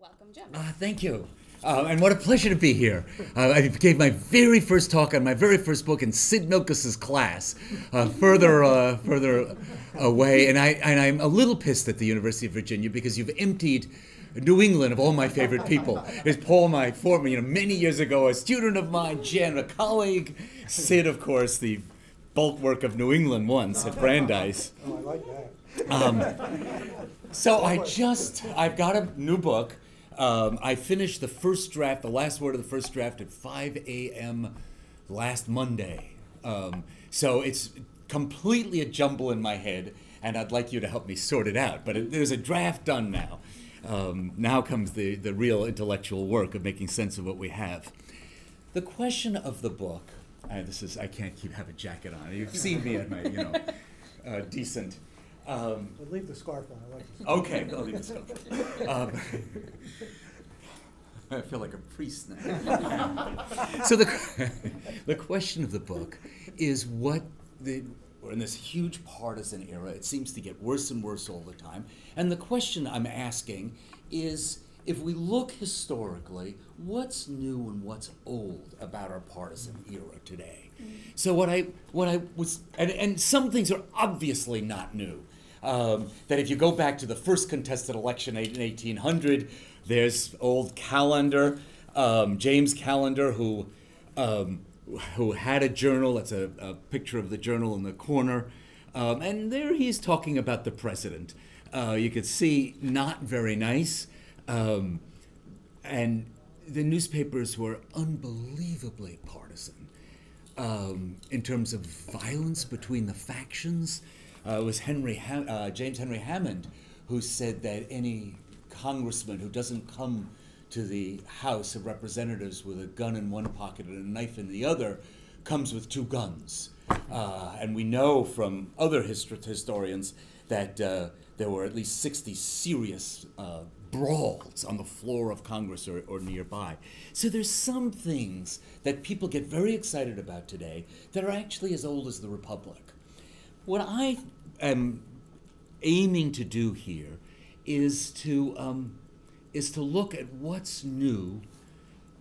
Welcome, Jim. Uh, thank you. Uh, and what a pleasure to be here. Uh, I gave my very first talk on my very first book in Sid Milkis's class, uh, further uh, further away, and I and I'm a little pissed at the University of Virginia because you've emptied New England of all my favorite people. There's Paul, my former, you know, many years ago, a student of mine, Jen, a colleague, Sid, of course, the bulk work of New England once at Brandeis. Oh, I like that. Um, so I just, I've got a new book. Um, I finished the first draft, the last word of the first draft at 5 a.m. last Monday. Um, so it's completely a jumble in my head, and I'd like you to help me sort it out. But it, there's a draft done now. Um, now comes the, the real intellectual work of making sense of what we have. The question of the book, this is, I can't keep have a jacket on. You've seen me at my, you know, uh, decent. Um, But leave the scarf on, I like the scarf. Okay, I'll leave the scarf. Um, I feel like a priest now. so the the question of the book is what the we're in this huge partisan era. It seems to get worse and worse all the time. And the question I'm asking is if we look historically, what's new and what's old about our partisan era today? So what I what I was and, and some things are obviously not new. Um, that if you go back to the first contested election in 1800, there's old Callender, um, James Callender, who um, who had a journal. That's a, a picture of the journal in the corner, um, and there he's talking about the president. Uh, you could see not very nice, um, and the newspapers were unbelievably partisan um, in terms of violence between the factions. Uh, it was Henry uh, James Henry Hammond who said that any congressman who doesn't come to the House of Representatives with a gun in one pocket and a knife in the other comes with two guns. Uh, and we know from other histor- historians that uh, there were at least 60 serious uh, brawls on the floor of Congress or, or nearby. So there's some things that people get very excited about today that are actually as old as the Republic. What I am aiming to do here is to um, is to look at what's new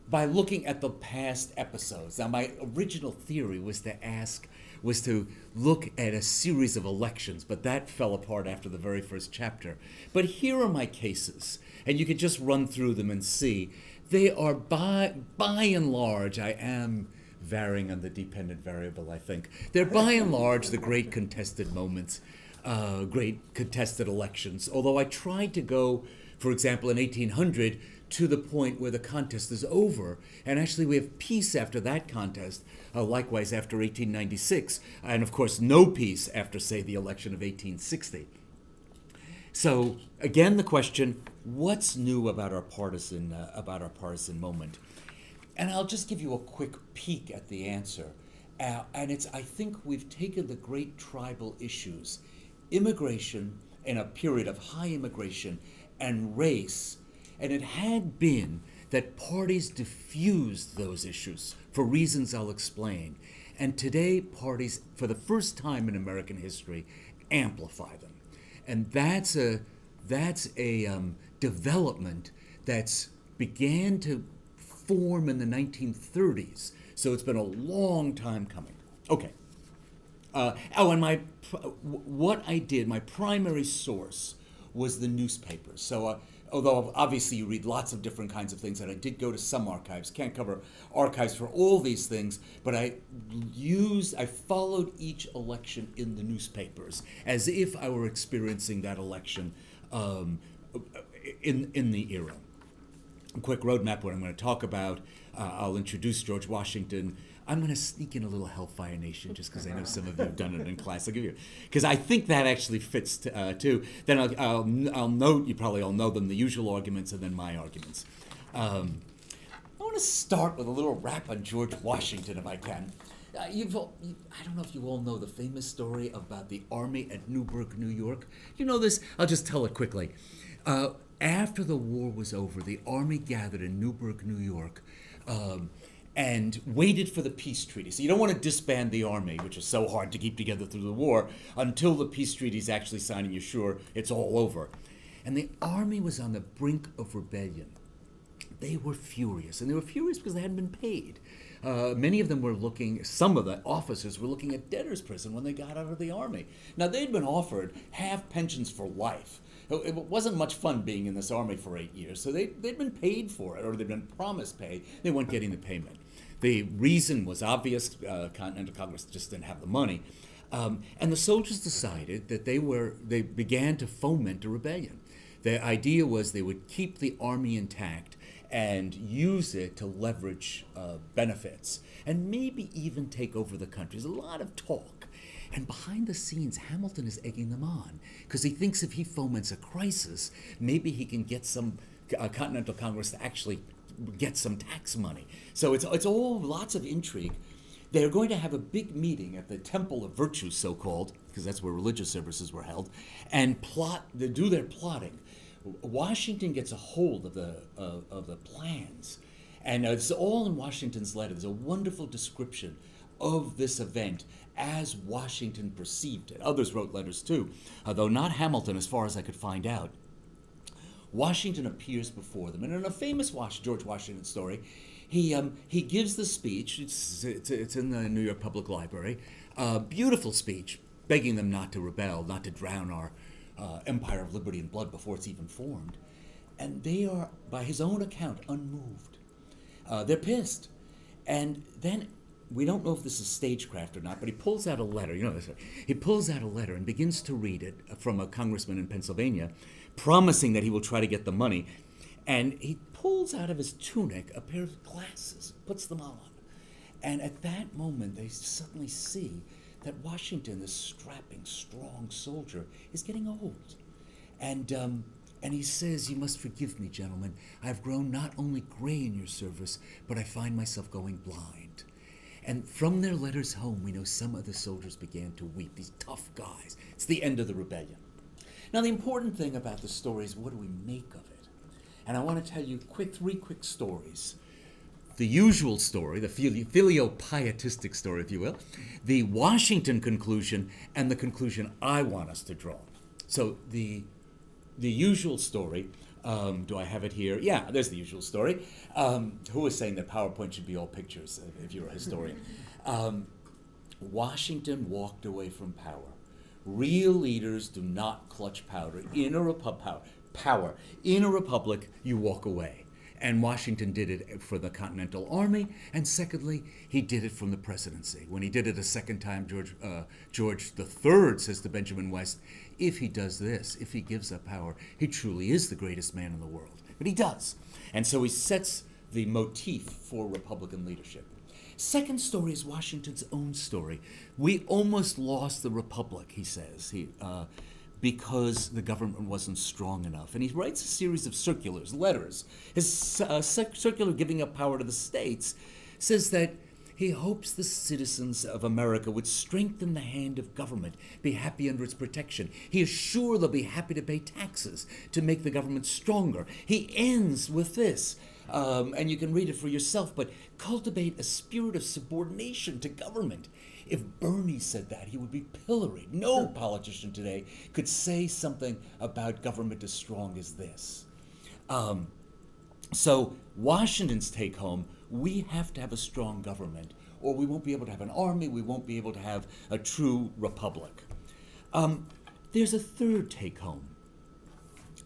by looking at the past episodes. Now, my original theory was to ask, was to look at a series of elections, but that fell apart after the very first chapter. But here are my cases, and you can just run through them and see. They are by, by and large, I am varying on the dependent variable, I think. They're by and large the great contested moments, uh, great contested elections. Although I tried to go, for example, in 1800 to the point where the contest is over, and actually we have peace after that contest, uh, likewise after 1896, and of course no peace after, say, the election of 1860. So again, the question: What's new about our partisan uh, about our partisan moment? And I'll just give you a quick peek at the answer. Uh, and it's I think we've taken the great tribal issues, immigration in a period of high immigration, and race, and it had been that parties diffused those issues for reasons I'll explain. And today, parties, for the first time in American history, amplify them and that's a that's a um, development that's began to form in the 1930s. So it's been a long time coming. Okay. Uh, oh, and my what I did, my primary source was the newspapers. So, uh, although obviously you read lots of different kinds of things, and I did go to some archives. Can't cover archives for all these things, but I used, I followed each election in the newspapers as if I were experiencing that election um, in in the era. Quick roadmap. What I'm going to talk about. Uh, I'll introduce George Washington. I'm going to sneak in a little Hellfire Nation just because I know some of you have done it in class. I'll give you because I think that actually fits uh, too. Then I'll, I'll, I'll note you probably all know them the usual arguments and then my arguments. Um, I want to start with a little rap on George Washington if I can. Uh, you've all, you, I don't know if you all know the famous story about the army at Newburgh, New York. You know this? I'll just tell it quickly. Uh, after the war was over, the army gathered in Newburgh, New York. Um, and waited for the peace treaty. So you don't want to disband the army, which is so hard to keep together through the war, until the peace treaty is actually signed and you're sure it's all over. and the army was on the brink of rebellion. They were furious, and they were furious because they hadn't been paid. Uh, many of them were looking, some of the officers were looking at debtor's prison when they got out of the army. Now, they'd been offered half pensions for life. It wasn't much fun being in this army for eight years, so they, they'd been paid for it, or they'd been promised pay. They weren't getting the payment. The reason was obvious uh, Continental Congress just didn't have the money. Um, and the soldiers decided that they were they began to foment a rebellion. The idea was they would keep the army intact and use it to leverage uh, benefits and maybe even take over the country. There's a lot of talk. And behind the scenes, Hamilton is egging them on because he thinks if he foments a crisis, maybe he can get some uh, Continental Congress to actually get some tax money. So it's, it's all lots of intrigue. They're going to have a big meeting at the Temple of Virtue, so called, because that's where religious services were held, and plot. They do their plotting. Washington gets a hold of the uh, of the plans, and it's all in Washington's letter. There's a wonderful description of this event as Washington perceived it. Others wrote letters too, though not Hamilton, as far as I could find out. Washington appears before them, and in a famous George Washington story, he, um, he gives the speech, it's, it's, it's, in the New York Public Library, a beautiful speech begging them not to rebel, not to drown our uh, empire of liberty and blood before it's even formed. And they are, by his own account, unmoved. Uh, they're pissed. And then we don't know if this is stagecraft or not, but he pulls out a letter. You know this. He pulls out a letter and begins to read it from a congressman in Pennsylvania, promising that he will try to get the money. And he pulls out of his tunic a pair of glasses, puts them on. And at that moment, they suddenly see that Washington, this strapping, strong soldier, is getting old. And, um, and he says, You must forgive me, gentlemen. I have grown not only gray in your service, but I find myself going blind. And from their letters home, we know some of the soldiers began to weep, these tough guys. It's the end of the rebellion. Now, the important thing about the story is what do we make of it? And I want to tell you quick, three quick stories. The usual story, the filio pietistic story, if you will, the Washington conclusion, and the conclusion I want us to draw. So the the usual story. Um, do I have it here? Yeah, there's the usual story. Um, who was saying that PowerPoint should be all pictures if you're a historian? Um, Washington walked away from power. Real leaders do not clutch powder in a repu- power power. In a republic, you walk away. And Washington did it for the Continental Army, and secondly, he did it from the presidency. When he did it a second time, George uh, George III says to Benjamin West, "If he does this, if he gives up power, he truly is the greatest man in the world." But he does, and so he sets the motif for Republican leadership. Second story is Washington's own story. We almost lost the republic, he says. He, uh, because the government wasn't strong enough. And he writes a series of circulars, letters. His uh, circular giving up power to the states says that he hopes the citizens of America would strengthen the hand of government, be happy under its protection. He is sure they'll be happy to pay taxes to make the government stronger. He ends with this. Um, and you can read it for yourself, but cultivate a spirit of subordination to government. If Bernie said that, he would be pilloried. No politician today could say something about government as strong as this. Um, so, Washington's take home we have to have a strong government, or we won't be able to have an army, we won't be able to have a true republic. Um, there's a third take home,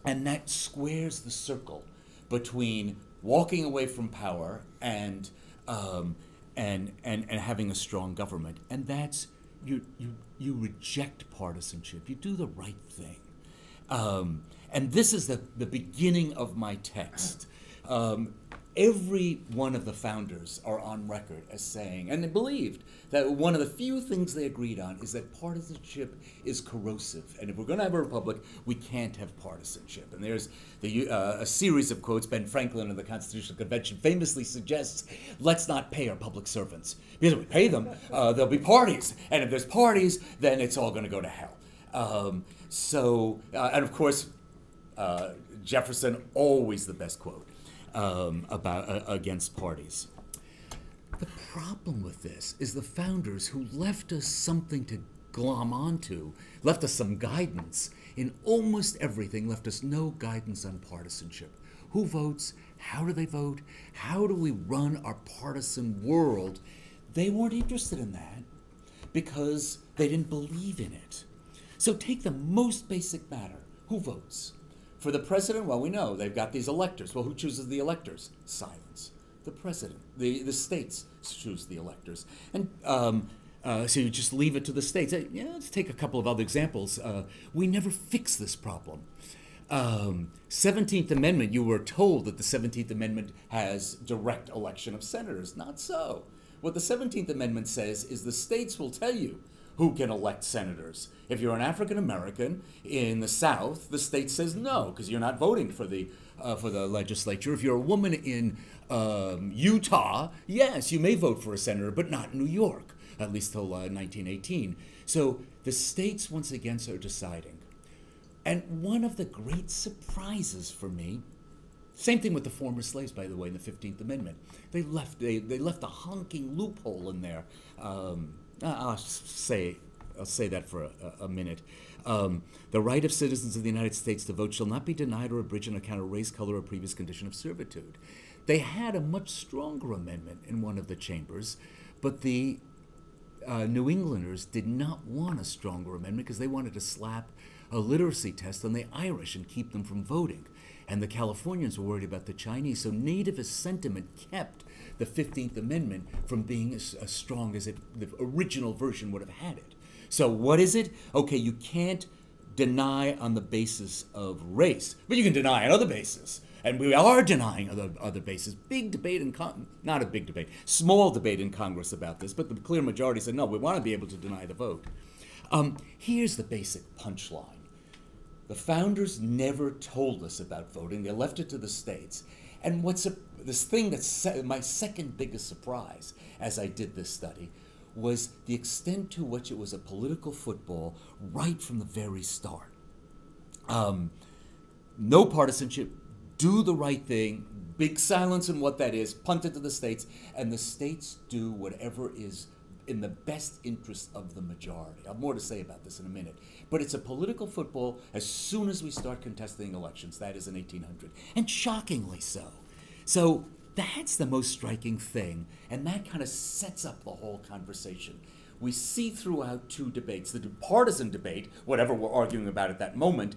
and that squares the circle between walking away from power and um, and, and, and having a strong government. And that's you, you, you reject partisanship, you do the right thing. Um, and this is the, the beginning of my text. Um, every one of the founders are on record as saying, and they believed, that one of the few things they agreed on is that partisanship is corrosive. And if we're going to have a republic, we can't have partisanship. And there's the, uh, a series of quotes. Ben Franklin of the Constitutional Convention famously suggests, let's not pay our public servants. Because if we pay them, uh, there'll be parties. And if there's parties, then it's all going to go to hell. Um, so, uh, and of course, uh, Jefferson, always the best quote um, about uh, against parties. The problem with this is the founders who left us something to glom onto, left us some guidance, in almost everything, left us no guidance on partisanship. Who votes? How do they vote? How do we run our partisan world? They weren't interested in that because they didn't believe in it. So take the most basic matter who votes? For the president, well, we know they've got these electors. Well, who chooses the electors? Silence. The president. The, the states choose the electors. And um, uh, so you just leave it to the states. Uh, yeah, let's take a couple of other examples. Uh, we never fix this problem. Um, 17th Amendment, you were told that the 17th Amendment has direct election of senators. Not so. What the 17th Amendment says is the states will tell you who can elect senators. If you're an African American in the South, the state says no because you're not voting for the uh, for the legislature. If you're a woman in um, Utah, yes, you may vote for a senator, but not in New York, at least till uh, 1918. So the states once again are deciding. And one of the great surprises for me same thing with the former slaves, by the way, in the Fifteenth Amendment. They left they, they left a honking loophole in there. Um, I'll say I'll say that for a, a minute. Um, the right of citizens of the United States to vote shall not be denied or abridged on account of race, color, or previous condition of servitude. They had a much stronger amendment in one of the chambers, but the uh, New Englanders did not want a stronger amendment because they wanted to slap a literacy test on the Irish and keep them from voting. And the Californians were worried about the Chinese. So nativist sentiment kept the 15th Amendment from being as, as strong as it, the original version would have had it. So what is it? Okay, you can't deny on the basis of race, but you can deny on other bases. And we are denying other, other bases. Big debate in not a big debate, small debate in Congress about this, but the clear majority said no, we want to be able to deny the vote. Um, here's the basic punchline the founders never told us about voting, they left it to the states. And what's a, this thing that's se- my second biggest surprise as I did this study was the extent to which it was a political football right from the very start. Um, no partisanship, do the right thing, big silence in what that is, punt it to the states, and the states do whatever is in the best interest of the majority. I have more to say about this in a minute. But it's a political football as soon as we start contesting elections. That is in 1800. And shockingly so. So that's the most striking thing. And that kind of sets up the whole conversation. We see throughout two debates the partisan debate, whatever we're arguing about at that moment,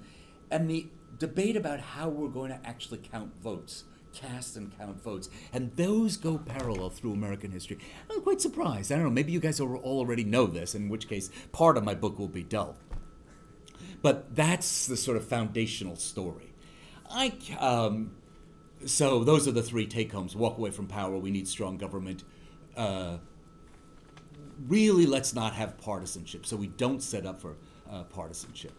and the debate about how we're going to actually count votes cast and count votes. And those go parallel through American history. I'm quite surprised. I don't know, maybe you guys all already know this, in which case part of my book will be dull. But that's the sort of foundational story. I, um, so those are the three take homes walk away from power, we need strong government. Uh, really, let's not have partisanship, so we don't set up for uh, partisanship.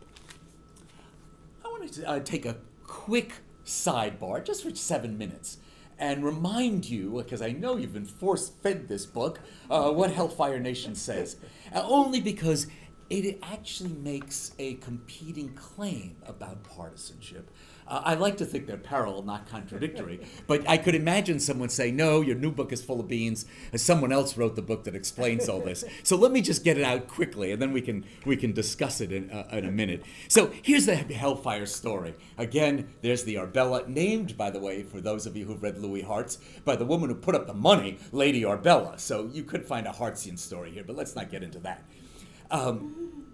I want to uh, take a quick sidebar, just for seven minutes, and remind you, because I know you've been force fed this book, uh, what Hellfire Nation says. Uh, only because it actually makes a competing claim about partisanship. Uh, I like to think they're parallel, not contradictory. but I could imagine someone say, "No, your new book is full of beans." Someone else wrote the book that explains all this. So let me just get it out quickly, and then we can we can discuss it in, uh, in a minute. So here's the Hellfire story. Again, there's the Arbella, named by the way, for those of you who've read Louis Hartz, by the woman who put up the money, Lady Arbella. So you could find a Hartzian story here, but let's not get into that. Um,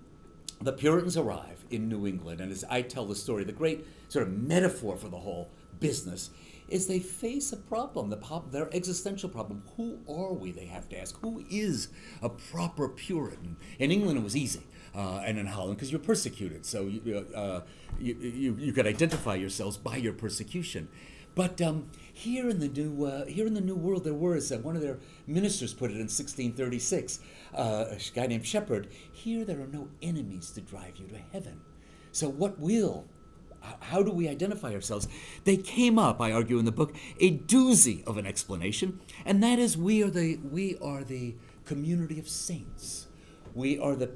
the Puritans arrive in New England, and as I tell the story, the great sort of metaphor for the whole business is they face a problem, the pop, their existential problem. Who are we? They have to ask. Who is a proper Puritan? In England, it was easy, uh, and in Holland, because you're persecuted, so you, uh, you, you, you could identify yourselves by your persecution. But um, here in the new uh, here in the New World, there was uh, one of their ministers put it in 1636. Uh, a guy named Shepard. Here, there are no enemies to drive you to heaven. So, what will? How do we identify ourselves? They came up, I argue in the book, a doozy of an explanation, and that is we are the we are the community of saints. We are the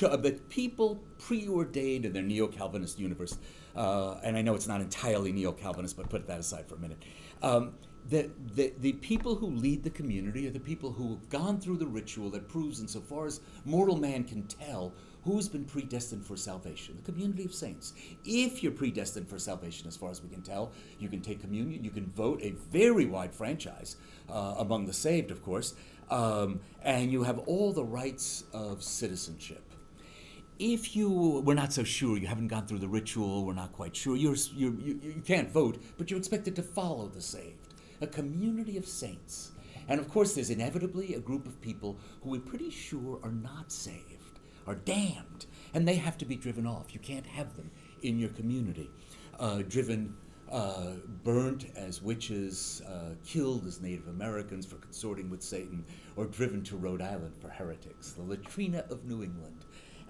the people preordained in their neo-Calvinist universe uh, and I know it's not entirely neo Calvinist, but put that aside for a minute. Um, the, the, the people who lead the community are the people who have gone through the ritual that proves, insofar as mortal man can tell, who's been predestined for salvation? The community of saints. If you're predestined for salvation, as far as we can tell, you can take communion, you can vote a very wide franchise uh, among the saved, of course, um, and you have all the rights of citizenship. If you were not so sure, you haven't gone through the ritual, we're not quite sure, you're, you're, you, you can't vote, but you're expected to follow the saved. A community of saints. And of course, there's inevitably a group of people who we're pretty sure are not saved, are damned, and they have to be driven off. You can't have them in your community. Uh, driven, uh, burnt as witches, uh, killed as Native Americans for consorting with Satan, or driven to Rhode Island for heretics. The latrina of New England,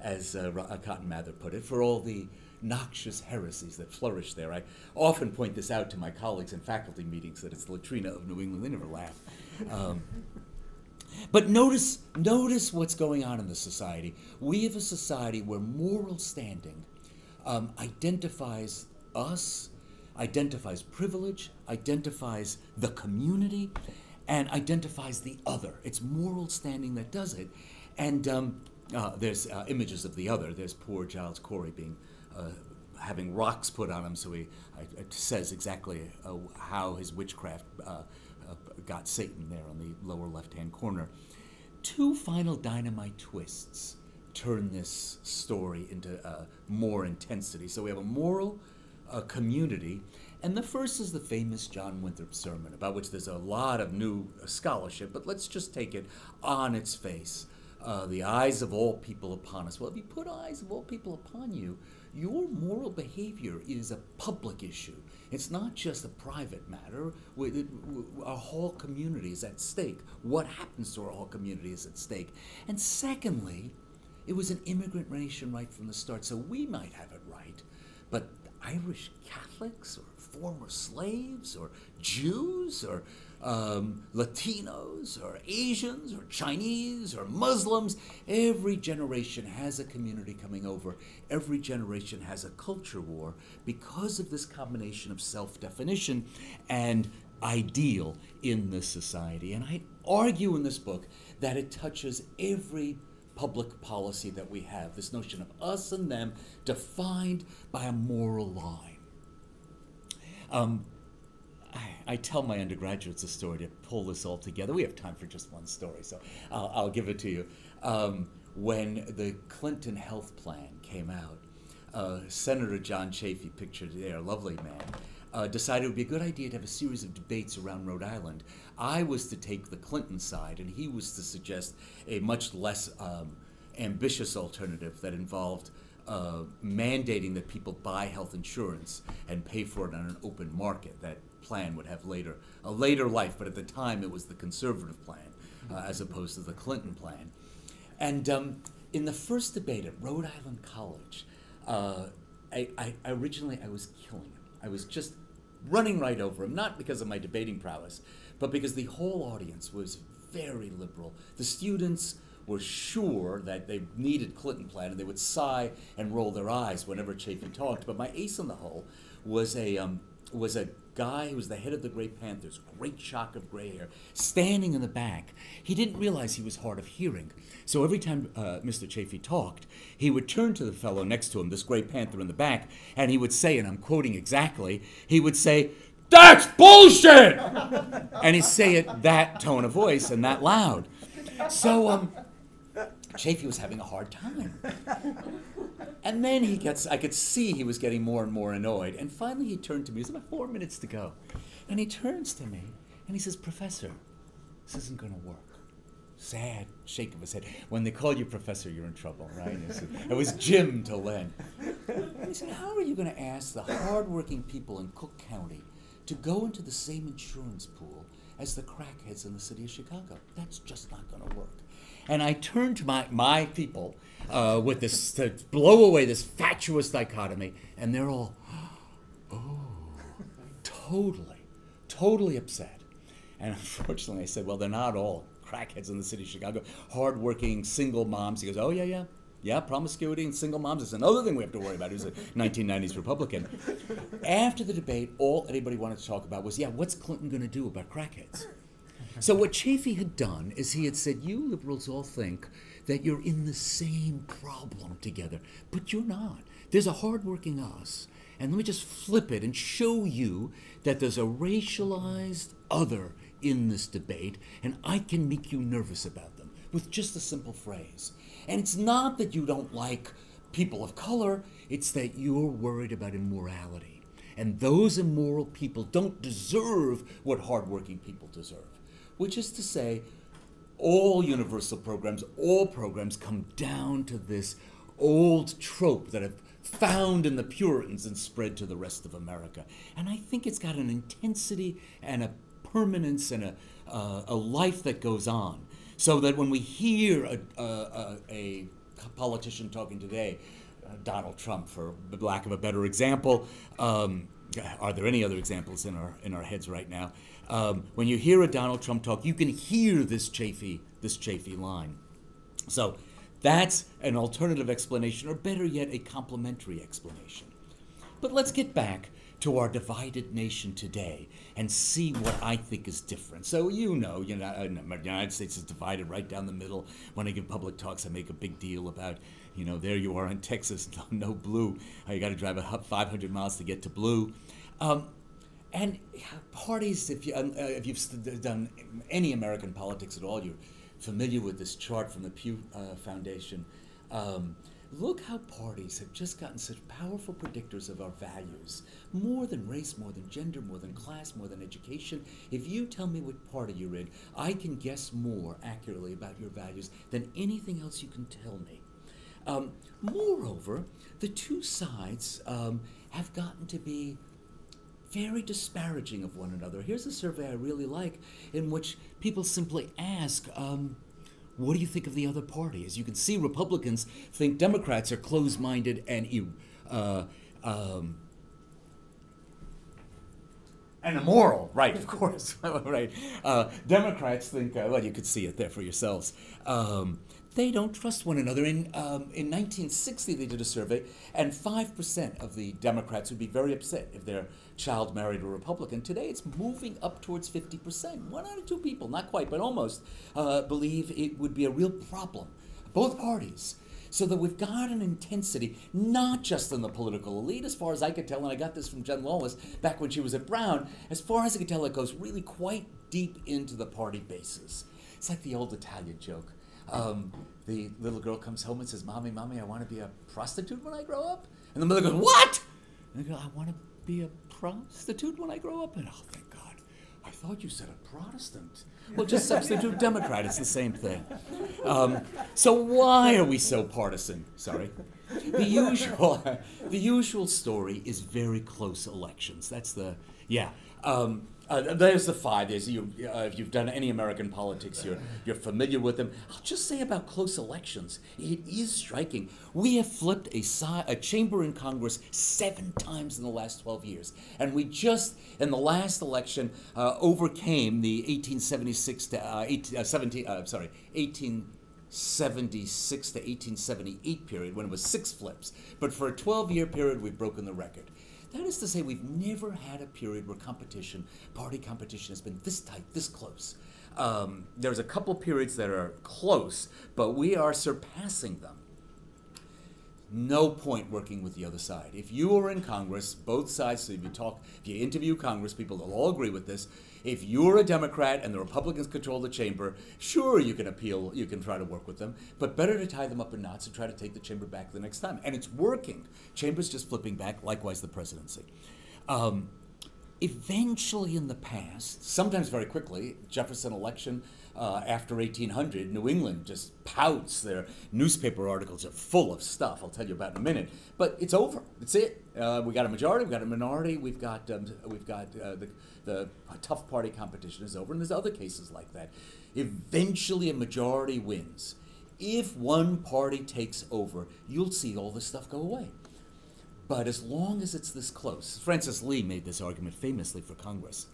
as uh, Cotton Mather put it, for all the noxious heresies that flourish there. I often point this out to my colleagues in faculty meetings that it's the latrina of New England. They never laugh. Um, but notice, notice what's going on in the society. We have a society where moral standing um, identifies us, identifies privilege, identifies the community, and identifies the other. It's moral standing that does it. And um, uh, there's uh, images of the other. There's poor Giles Corey being uh, having rocks put on him, so he says exactly uh, how his witchcraft uh, got Satan there on the lower left hand corner. Two final dynamite twists turn this story into uh, more intensity. So we have a moral uh, community, and the first is the famous John Winthrop sermon, about which there's a lot of new scholarship, but let's just take it on its face. Uh, the eyes of all people upon us. Well, if you put eyes of all people upon you, your moral behavior is a public issue. It's not just a private matter. Our whole community is at stake. What happens to our whole community is at stake. And secondly, it was an immigrant nation right from the start, so we might have it right. But Irish Catholics or former slaves or Jews or um, Latinos or Asians or Chinese or Muslims. Every generation has a community coming over. Every generation has a culture war because of this combination of self definition and ideal in this society. And I argue in this book that it touches every public policy that we have this notion of us and them defined by a moral line. Um, I tell my undergraduates a story to pull this all together. We have time for just one story, so I'll, I'll give it to you. Um, when the Clinton health plan came out, uh, Senator John Chafee, pictured there, a lovely man, uh, decided it would be a good idea to have a series of debates around Rhode Island. I was to take the Clinton side, and he was to suggest a much less um, ambitious alternative that involved uh, mandating that people buy health insurance and pay for it on an open market. That plan would have later a later life, but at the time it was the conservative plan uh, as opposed to the Clinton plan. And um, in the first debate at Rhode Island College, uh, I, I, originally I was killing him. I was just running right over him, not because of my debating prowess, but because the whole audience was very liberal. The students were sure that they needed Clinton plan, and they would sigh and roll their eyes whenever Chafee talked. But my ace in the hole was a um, was a guy who was the head of the Grey Panthers, great shock of gray hair, standing in the back. He didn't realize he was hard of hearing. So every time uh, Mr. Chafee talked, he would turn to the fellow next to him, this Grey Panther in the back, and he would say, and I'm quoting exactly, he would say, That's bullshit! and he'd say it that tone of voice and that loud. So, um, Chafee was having a hard time. And then he gets, I could see he was getting more and more annoyed. And finally he turned to me, it was about four minutes to go. And he turns to me and he says, Professor, this isn't going to work. Sad shake of his head. When they call you professor, you're in trouble, right? It was Jim to Len. And he said, How are you going to ask the hardworking people in Cook County to go into the same insurance pool as the crackheads in the city of Chicago? That's just not going to work. And I turned to my, my people uh, with this to blow away this fatuous dichotomy, and they're all, oh, totally, totally upset. And unfortunately, I said, well, they're not all crackheads in the city of Chicago, hardworking single moms. He goes, oh, yeah, yeah. Yeah, promiscuity and single moms is another thing we have to worry about. He's a 1990s Republican. After the debate, all anybody wanted to talk about was, yeah, what's Clinton going to do about crackheads? So what Chafee had done is he had said, "You liberals all think that you're in the same problem together, but you're not. There's a hardworking us." And let me just flip it and show you that there's a racialized other in this debate, and I can make you nervous about them with just a simple phrase. And it's not that you don't like people of color, it's that you're worried about immorality. And those immoral people don't deserve what hardworking people deserve, which is to say, all universal programs, all programs come down to this old trope that have found in the Puritans and spread to the rest of America. And I think it's got an intensity and a permanence and a, uh, a life that goes on. So that when we hear a, a, a politician talking today, uh, Donald Trump, for lack of a better example, um, are there any other examples in our in our heads right now? Um, when you hear a Donald Trump talk, you can hear this Chafee this Chafee line. So that's an alternative explanation, or better yet, a complementary explanation. But let's get back to our divided nation today and see what I think is different. So you know, you know, uh, the United States is divided right down the middle. When I give public talks, I make a big deal about, you know, there you are in Texas, no, no blue. You got to drive 500 miles to get to blue. Um, and parties, if, you, uh, if you've done any American politics at all, you're familiar with this chart from the Pew uh, Foundation. Um, look how parties have just gotten such powerful predictors of our values. More than race, more than gender, more than class, more than education. If you tell me what party you're in, I can guess more accurately about your values than anything else you can tell me. Um, moreover, the two sides um, have gotten to be very disparaging of one another. Here's a survey I really like in which people simply ask, um, what do you think of the other party? As you can see, Republicans think Democrats are closed minded and uh, um, and immoral, right? Of course, right. Uh, Democrats think, uh, well, you could see it there for yourselves. Um, they don't trust one another. In, um, in 1960, they did a survey, and 5% of the Democrats would be very upset if their child married a Republican. Today, it's moving up towards 50%. One out of two people, not quite, but almost, uh, believe it would be a real problem. Both parties. So that we've got an intensity, not just in the political elite, as far as I could tell, and I got this from Jen Lawless back when she was at Brown, as far as I could tell, it goes really quite deep into the party bases. It's like the old Italian joke um, the little girl comes home and says, Mommy, Mommy, I want to be a prostitute when I grow up. And the mother goes, What? And they go, I want to be a prostitute when I grow up. And oh, thank God. I thought you said a Protestant. Well, just substitute Democrat. It's the same thing. Um, so why are we so partisan? Sorry. The usual, the usual story is very close elections. That's the yeah. Um, uh, there's the five. There's you. Uh, if you've done any American politics, you're you're familiar with them. I'll just say about close elections. It is striking. We have flipped a, si- a chamber in Congress seven times in the last 12 years, and we just in the last election uh, overcame the 1876 to uh, 18, uh, 17. Uh, sorry, 1876 to 1878 period when it was six flips. But for a 12-year period, we've broken the record. That is to say, we've never had a period where competition, party competition, has been this tight, this close. Um, there's a couple periods that are close, but we are surpassing them. No point working with the other side. If you are in Congress, both sides, so if you talk, if you interview Congress people, they'll all agree with this. If you're a Democrat and the Republicans control the chamber, sure, you can appeal, you can try to work with them, but better to tie them up in knots and try to take the chamber back the next time. And it's working. Chamber's just flipping back, likewise the presidency. Um, eventually, in the past, sometimes very quickly, Jefferson election, uh, after 1800, New England just pouts. Their newspaper articles are full of stuff. I'll tell you about in a minute. But it's over. That's it. Uh, we got a majority. We've got a minority. We've got um, we've got uh, the the tough party competition is over, and there's other cases like that. Eventually, a majority wins. If one party takes over, you'll see all this stuff go away. But as long as it's this close, Frances Lee made this argument famously for Congress.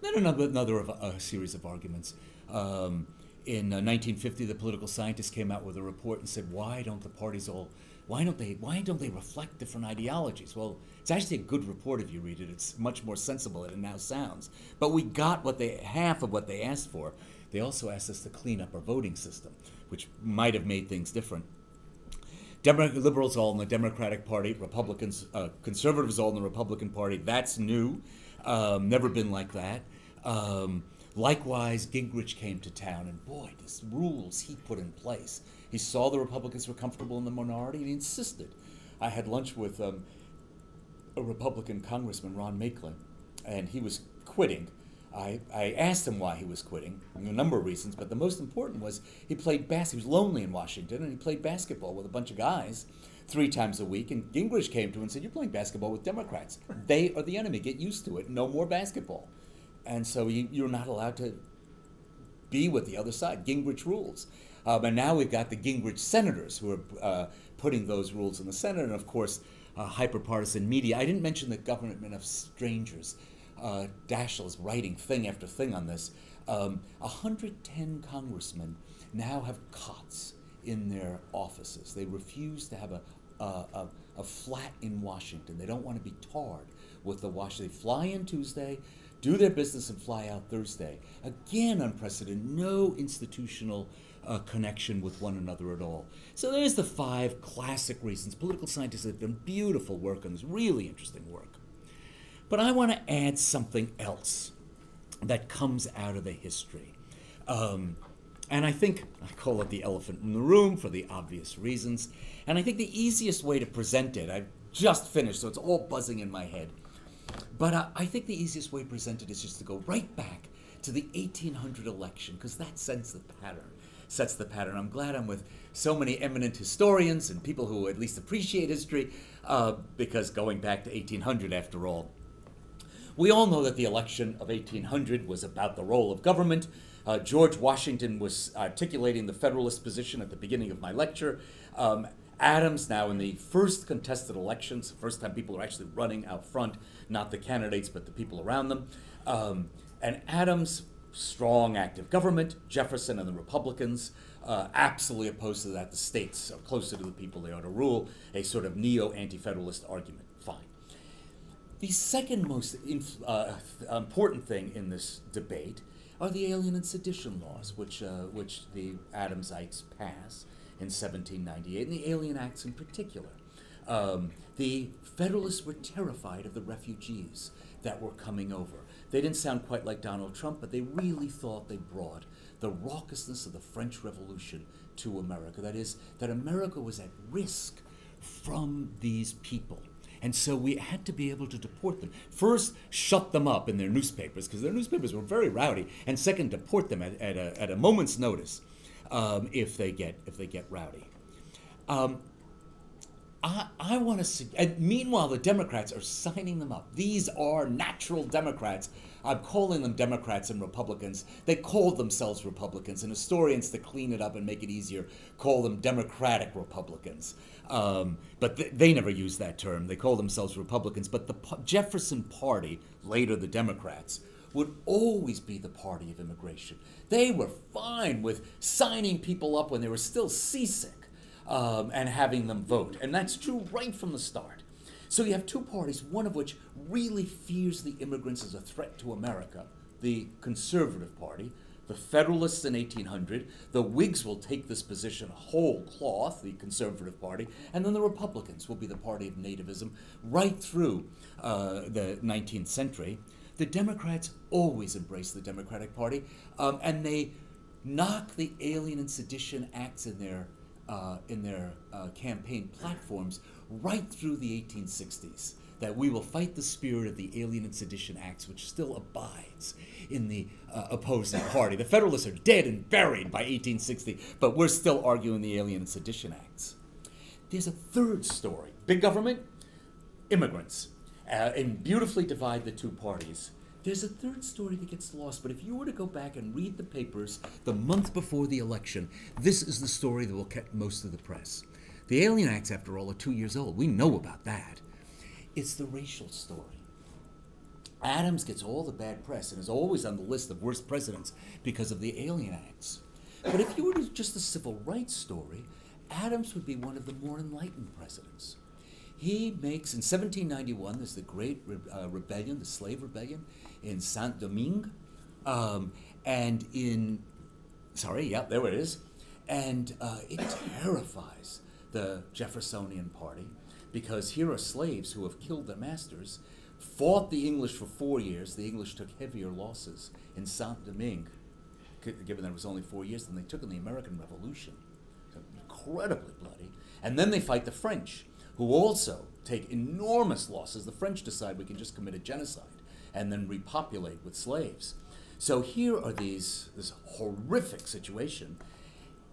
Then another, another of a, a series of arguments. Um, in uh, 1950, the political scientists came out with a report and said, why don't the parties all why don't they why don't they reflect different ideologies? Well, it's actually a good report if you read it. It's much more sensible than it now sounds. But we got what they half of what they asked for. They also asked us to clean up our voting system, which might have made things different. Demo- liberals all in the Democratic Party, Republicans, uh, conservatives all in the Republican Party. That's new. Um, never been like that. Um, likewise, Gingrich came to town, and boy, these rules he put in place. He saw the Republicans were comfortable in the minority, and he insisted. I had lunch with um, a Republican congressman, Ron Maklin, and he was quitting. I, I asked him why he was quitting, a number of reasons, but the most important was he played basketball. He was lonely in Washington, and he played basketball with a bunch of guys three times a week. And Gingrich came to him and said, You're playing basketball with Democrats. They are the enemy. Get used to it. No more basketball. And so you, you're not allowed to be with the other side. Gingrich rules. Um, and now we've got the Gingrich senators who are uh, putting those rules in the Senate, and of course, uh, hyperpartisan media. I didn't mention the government of strangers. Uh, Daschle is writing thing after thing on this. Um, 110 congressmen now have cots in their offices. They refuse to have a, a, a, a flat in Washington. They don't want to be tarred with the Washington. They fly in Tuesday, do their business, and fly out Thursday. Again, unprecedented. No institutional uh, connection with one another at all. So there's the five classic reasons. Political scientists have done beautiful work on this, really interesting work. But I want to add something else that comes out of the history. Um, and I think I call it the elephant in the room for the obvious reasons. And I think the easiest way to present it, I've just finished, so it's all buzzing in my head. But uh, I think the easiest way to present it is just to go right back to the 1800 election, because that sets the pattern. Sets the pattern. I'm glad I'm with so many eminent historians and people who at least appreciate history, uh, because going back to 1800, after all, we all know that the election of 1800 was about the role of government. Uh, George Washington was articulating the Federalist position at the beginning of my lecture. Um, Adams, now in the first contested elections, first time people are actually running out front, not the candidates, but the people around them. Um, and Adams, strong, active government. Jefferson and the Republicans, uh, absolutely opposed to that. The states are closer to the people, they ought to rule. A sort of neo anti federalist argument. Fine. The second most uh, important thing in this debate are the Alien and Sedition laws, which, uh, which the Adamsites pass in 1798, and the Alien Acts in particular. Um, the Federalists were terrified of the refugees that were coming over. They didn't sound quite like Donald Trump, but they really thought they brought the raucousness of the French Revolution to America. That is, that America was at risk from these people. And so we had to be able to deport them. First, shut them up in their newspapers, because their newspapers were very rowdy. And second, deport them at, at, a, at a moment's notice um, if, they get, if they get rowdy. Um, I, I want to see. Meanwhile, the Democrats are signing them up. These are natural Democrats. I'm calling them Democrats and Republicans. They called themselves Republicans, and historians, to clean it up and make it easier, call them Democratic Republicans. Um, but th- they never used that term. They call themselves Republicans. But the Jefferson Party, later the Democrats, would always be the party of immigration. They were fine with signing people up when they were still seasick um, and having them vote. And that's true right from the start. So you have two parties, one of which really fears the immigrants as a threat to America the Conservative Party, the Federalists in 1800. The Whigs will take this position whole cloth, the Conservative Party, and then the Republicans will be the party of nativism right through uh, the 19th century. The Democrats always embrace the Democratic Party, um, and they knock the Alien and Sedition Acts in their uh, in their uh, campaign platforms right through the 1860s that we will fight the spirit of the Alien and Sedition Acts, which still abides in the uh, opposing party. The Federalists are dead and buried by 1860, but we're still arguing the Alien and Sedition Acts. There's a third story big government, immigrants, uh, and beautifully divide the two parties. There's a third story that gets lost, but if you were to go back and read the papers the month before the election, this is the story that will catch most of the press. The Alien Acts, after all, are two years old. We know about that. It's the racial story. Adams gets all the bad press and is always on the list of worst presidents because of the Alien Acts. But if you were to just the civil rights story, Adams would be one of the more enlightened presidents. He makes, in 1791, there's the great re- uh, rebellion, the slave rebellion in Saint Domingue. Um, and in, sorry, yeah, there it is. And uh, it terrifies the Jeffersonian Party because here are slaves who have killed their masters, fought the English for four years. The English took heavier losses in Saint Domingue, given that it was only four years, than they took in the American Revolution. Incredibly bloody. And then they fight the French, who also take enormous losses. The French decide we can just commit a genocide and then repopulate with slaves. So here are these this horrific situation,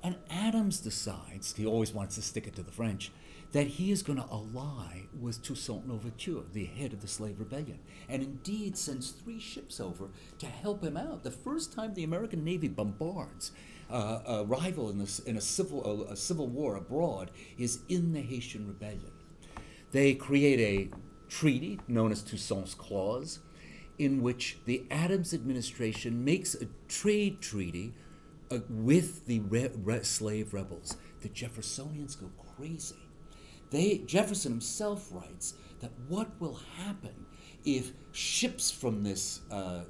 and Adams decides he always wants to stick it to the French that he is going to ally with Toussaint Louverture, the head of the slave rebellion, and indeed sends three ships over to help him out. The first time the American Navy bombards uh, a rival in, this, in a, civil, a, a civil war abroad is in the Haitian rebellion. They create a treaty known as Toussaint's Clause, in which the Adams administration makes a trade treaty uh, with the re- re- slave rebels. The Jeffersonians go crazy. They, Jefferson himself writes that what will happen if ships from this uh,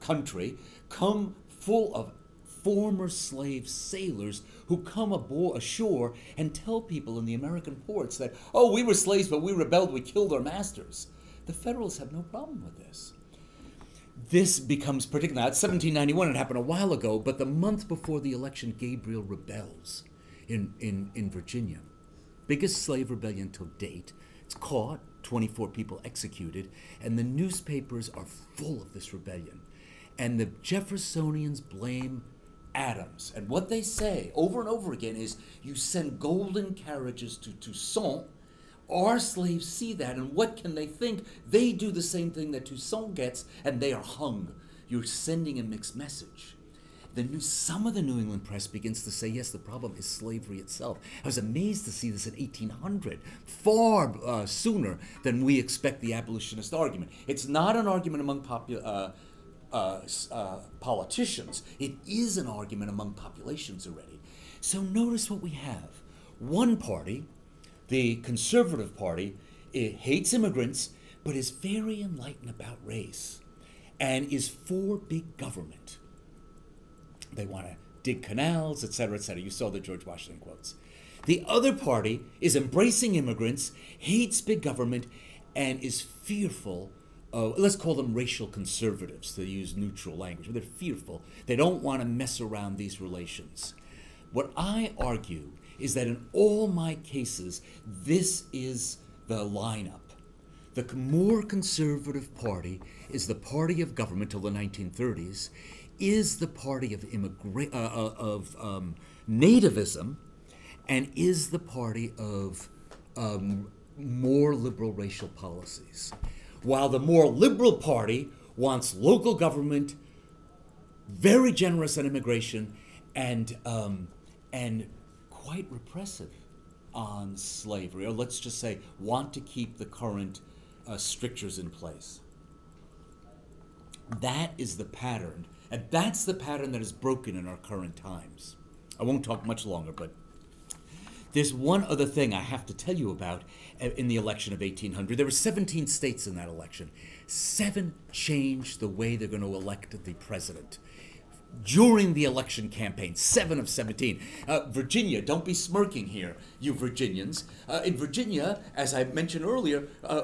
country come full of former slave sailors who come aboard ashore and tell people in the American ports that, oh, we were slaves, but we rebelled, we killed our masters. The Federalists have no problem with this. This becomes particular. That's 1791. It happened a while ago, but the month before the election, Gabriel rebels in, in, in Virginia. Biggest slave rebellion till date. It's caught, 24 people executed, and the newspapers are full of this rebellion. And the Jeffersonians blame Adams. And what they say over and over again is you send golden carriages to Toussaint. Our slaves see that, and what can they think? They do the same thing that Toussaint gets, and they are hung. You're sending a mixed message. The new, some of the New England press begins to say, yes, the problem is slavery itself. I was amazed to see this in 1800, far uh, sooner than we expect the abolitionist argument. It's not an argument among popular. Uh, uh, uh, politicians. It is an argument among populations already. So notice what we have. One party, the Conservative Party, it hates immigrants, but is very enlightened about race and is for big government. They want to dig canals, etc., etc. You saw the George Washington quotes. The other party is embracing immigrants, hates big government, and is fearful of, let's call them racial conservatives to use neutral language. but They're fearful. They don't want to mess around these relations. What I argue is that in all my cases, this is the lineup. The more conservative party is the party of government till the 1930s, is the party of immigra- uh, of um, nativism, and is the party of um, more liberal racial policies. While the more liberal party wants local government, very generous on immigration, and um, and quite repressive on slavery, or let's just say want to keep the current uh, strictures in place. That is the pattern, and that's the pattern that is broken in our current times. I won't talk much longer, but there's one other thing I have to tell you about uh, in the election of 1800. There were 17 states in that election. Seven changed the way they're going to elect the president. During the election campaign, seven of 17. Uh, Virginia, don't be smirking here, you Virginians. Uh, in Virginia, as I mentioned earlier, uh,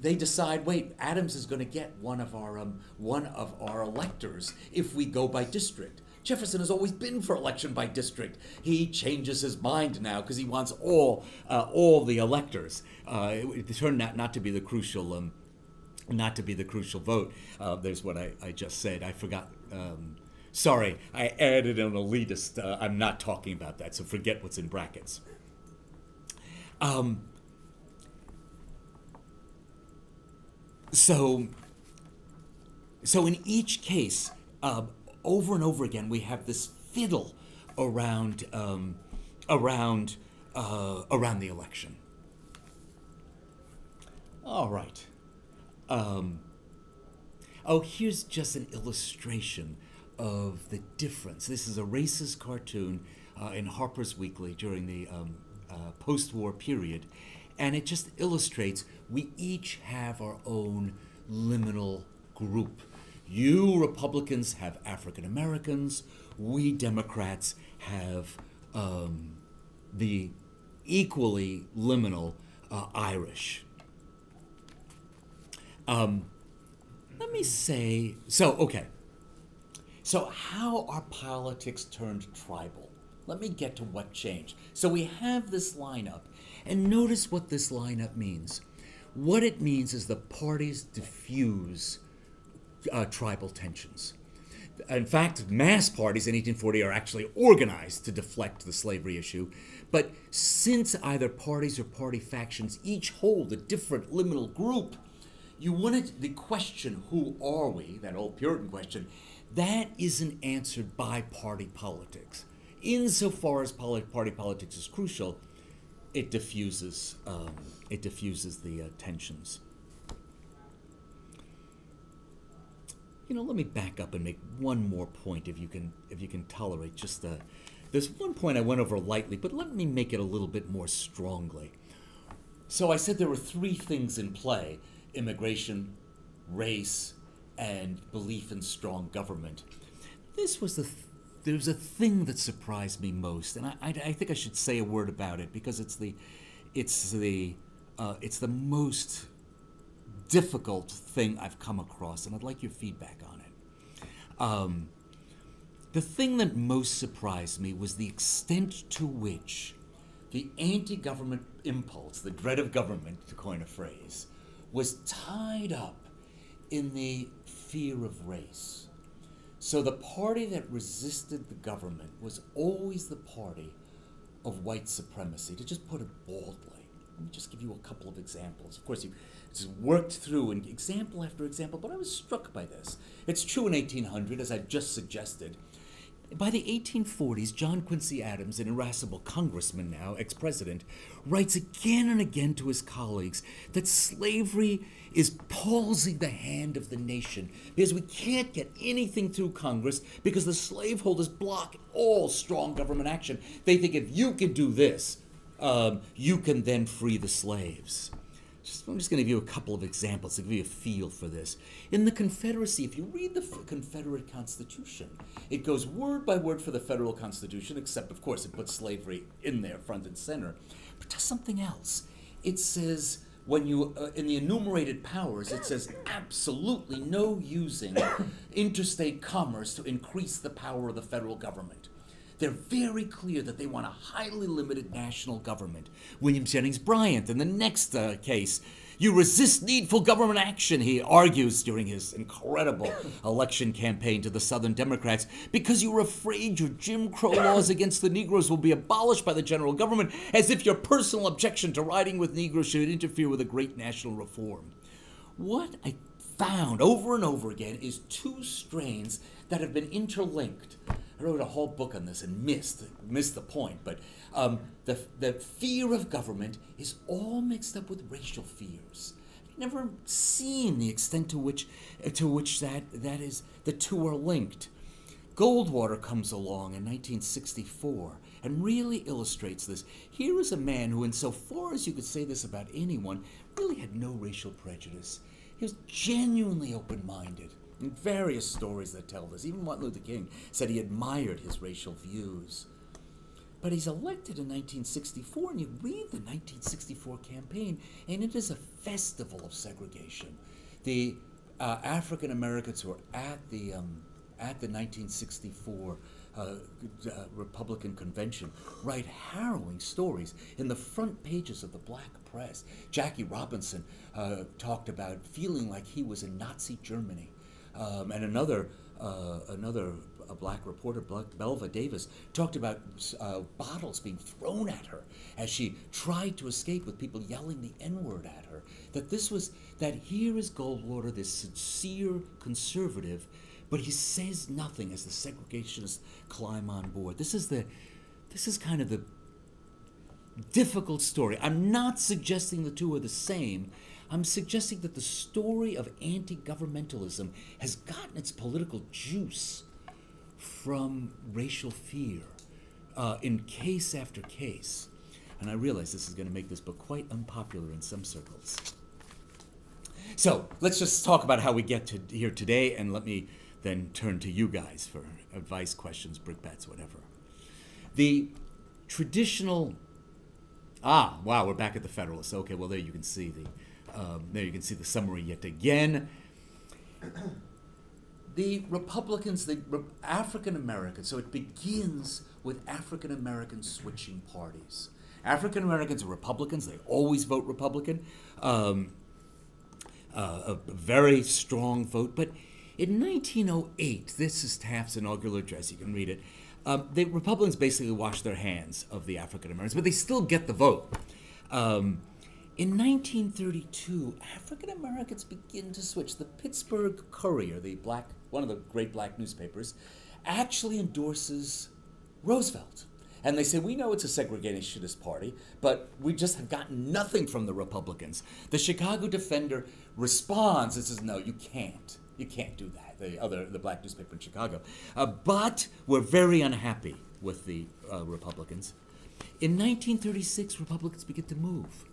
they decide, wait, Adams is going to get one of our um, one of our electors if we go by district. Jefferson has always been for election by district. He changes his mind now because he wants all uh, all the electors. Uh, it, it turned out not to be the crucial um, not to be the crucial vote. Uh, there's what I, I just said. I forgot. Um, sorry, I added an elitist. Uh, I'm not talking about that, so forget what's in brackets. Um, so, so in each case, uh, over and over again, we have this fiddle around um, around uh, around the election. All right. Um, oh, here's just an illustration of the difference. This is a racist cartoon uh, in Harper's Weekly during the um, uh, post war period. And it just illustrates we each have our own liminal group. You Republicans have African Americans, we Democrats have um, the equally liminal uh, Irish. Um, let me say so, okay. So, how are politics turned tribal? Let me get to what changed. So, we have this lineup, and notice what this lineup means. What it means is the parties diffuse uh, tribal tensions. In fact, mass parties in 1840 are actually organized to deflect the slavery issue. But since either parties or party factions each hold a different liminal group, you wanted the question, who are we, that old Puritan question, that isn't answered by party politics. Insofar as party politics is crucial, it diffuses, um, it diffuses the uh, tensions. You know, let me back up and make one more point, if you can, if you can tolerate just a. There's one point I went over lightly, but let me make it a little bit more strongly. So I said there were three things in play: immigration, race, and belief in strong government. This was the th- was a thing that surprised me most, and I, I, I, think I should say a word about it because it's the it's the uh, it's the most difficult thing I've come across, and I'd like your feedback on it. Um, the thing that most surprised me was the extent to which the anti government impulse, the dread of government, to coin a phrase, was tied up in the fear of race. So the party that resisted the government was always the party of white supremacy, to just put it baldly. Let me just give you a couple of examples. Of course, you worked through and example after example, but I was struck by this. It's true in 1800, as I've just suggested. By the 1840s, John Quincy Adams, an irascible congressman now, ex president, writes again and again to his colleagues that slavery is palsying the hand of the nation because we can't get anything through Congress because the slaveholders block all strong government action. They think if you can do this, um, you can then free the slaves. Just, I'm just going to give you a couple of examples to give you a feel for this. In the Confederacy, if you read the Confederate Constitution, it goes word by word for the federal Constitution, except, of course, it puts slavery in there front and center. But does something else. It says, when you, uh, in the enumerated powers, it says absolutely no using interstate commerce to increase the power of the federal government. They're very clear that they want a highly limited national government. William Jennings Bryan, in the next uh, case, you resist needful government action, he argues during his incredible election campaign to the Southern Democrats, because you're afraid your Jim Crow laws against the Negroes will be abolished by the general government, as if your personal objection to riding with Negroes should interfere with a great national reform. What I found over and over again is two strains that have been interlinked wrote a whole book on this and missed missed the point. But um, the the fear of government is all mixed up with racial fears. I've never seen the extent to which to which that that is the two are linked. Goldwater comes along in 1964 and really illustrates this. Here is a man who, insofar as you could say this about anyone, really had no racial prejudice. He was genuinely open minded various stories that tell this. Even Martin Luther King said he admired his racial views. But he's elected in 1964, and you read the 1964 campaign, and it is a festival of segregation. The uh, African Americans who are at the um, at the 1964 uh, uh, Republican convention write harrowing stories in the front pages of the black press. Jackie Robinson uh, talked about feeling like he was in Nazi Germany um, and another, uh, another a black reporter, Belva Davis, talked about uh, bottles being thrown at her as she tried to escape with people yelling the N word at her. That this was, that here is Goldwater, this sincere conservative, but he says nothing as the segregationists climb on board. This is the, this is kind of the difficult story. I'm not suggesting the two are the same, I'm suggesting that the story of anti governmentalism has gotten its political juice from racial fear. uh, in case after case, and I realize this is going to make this book quite unpopular in some circles. So let's just talk about how we get to here today, and let me then turn to you guys for advice, questions, brickbats, whatever. The traditional ah wow we're back at the Federalists. Okay, well there you can see the um, there you can see the summary yet again. the Republicans, the Re- African Americans. So it begins with African Americans switching parties. African Americans are Republicans. They always vote Republican. Um, uh, a very strong vote. But in 1908, this is Taft's inaugural address. You can read it. Um, the Republicans basically wash their hands of the African Americans, but they still get the vote. Um, in 1932, African Americans begin to switch. The Pittsburgh Courier, the black, one of the great black newspapers, actually endorses Roosevelt. And they say, we know it's a segregationist party, but we just have gotten nothing from the Republicans. The Chicago Defender responds and says, no, you can't. You can't do that. The other, the black newspaper in Chicago. Uh, but we're very unhappy with the uh, Republicans. In 1936, Republicans begin to move.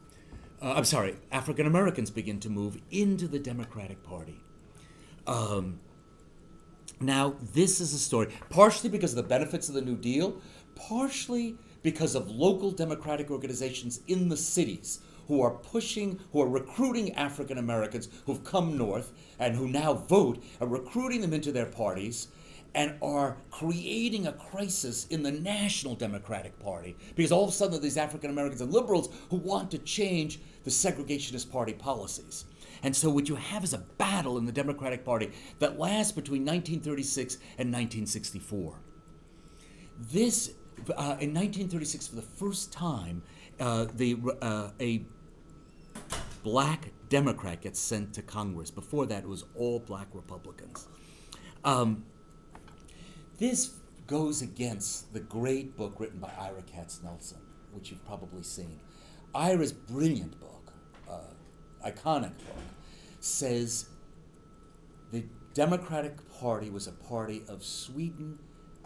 Uh, I'm sorry, African Americans begin to move into the Democratic Party. Um, now, this is a story, partially because of the benefits of the New Deal, partially because of local democratic organizations in the cities who are pushing, who are recruiting African Americans who've come north and who now vote, are recruiting them into their parties and are creating a crisis in the National Democratic Party because all of a sudden these African Americans and liberals who want to change the segregationist party policies. And so what you have is a battle in the Democratic Party that lasts between 1936 and 1964. This, uh, in 1936, for the first time, uh, the, uh, a black Democrat gets sent to Congress. Before that, it was all black Republicans. Um, this goes against the great book written by Ira Katznelson, which you've probably seen. Ira's brilliant book, iconic book, says the Democratic Party was a party of Sweden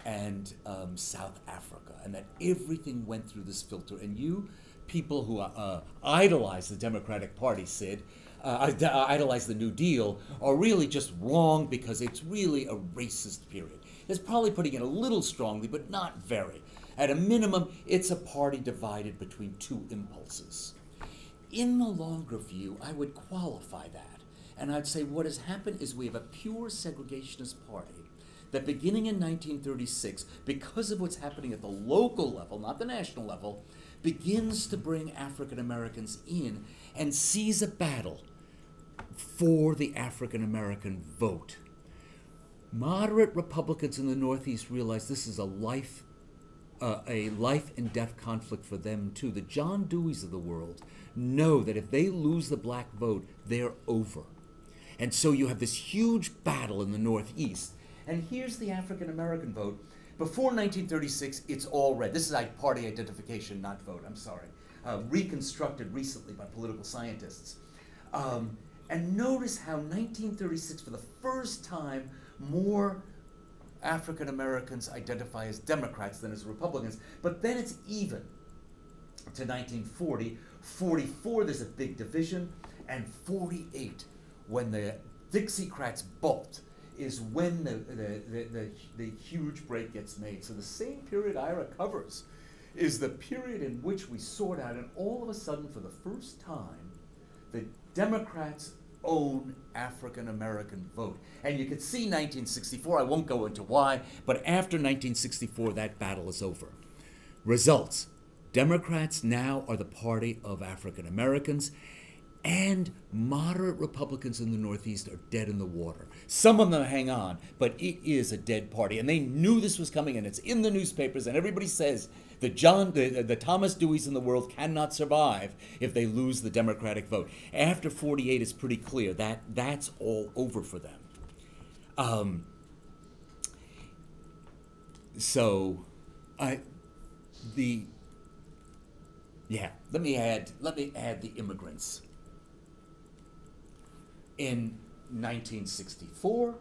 and um, South Africa, and that everything went through this filter. And you, people who uh, idolize the Democratic Party, Sid, uh, idolize the New Deal, are really just wrong because it's really a racist period. It's probably putting it a little strongly, but not very. At a minimum, it's a party divided between two impulses. In the longer view, I would qualify that. And I'd say what has happened is we have a pure segregationist party that beginning in 1936, because of what's happening at the local level, not the national level, begins to bring African Americans in and sees a battle for the African American vote. Moderate Republicans in the Northeast realize this is a life, uh, a life and death conflict for them too. The John Deweys of the world know that if they lose the black vote, they're over. And so you have this huge battle in the Northeast. And here's the African American vote. Before 1936, it's all red. This is party identification, not vote. I'm sorry. Uh, reconstructed recently by political scientists. Um, and notice how 1936, for the first time, more African Americans identify as Democrats than as Republicans. But then it's even to 1940. 44, there's a big division. And 48, when the Dixiecrats bolt, is when the, the, the, the, the huge break gets made. So the same period Ira covers is the period in which we sort out, and all of a sudden, for the first time, the Democrats own African American vote. And you can see 1964, I won't go into why, but after 1964, that battle is over. Results Democrats now are the party of African Americans, and moderate Republicans in the Northeast are dead in the water. Some of them hang on, but it is a dead party. And they knew this was coming, and it's in the newspapers, and everybody says the John, the, the Thomas Deweys in the world cannot survive if they lose the Democratic vote. After 48, it's pretty clear that that's all over for them. Um, so, I, the, yeah, let me add, let me add the immigrants. In 1964,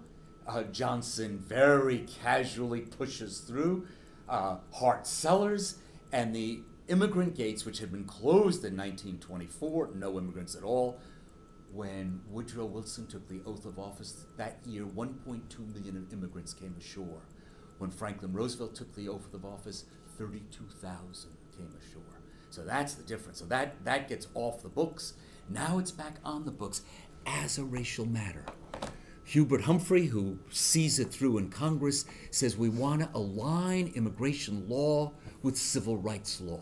uh, Johnson very casually pushes through uh, Hart-Cellers, and the immigrant gates, which had been closed in 1924, no immigrants at all. When Woodrow Wilson took the oath of office that year, 1.2 million immigrants came ashore. When Franklin Roosevelt took the oath of office, 32,000 came ashore. So that's the difference. So that, that gets off the books. Now it's back on the books as a racial matter. Hubert Humphrey, who sees it through in Congress, says we want to align immigration law with civil rights law.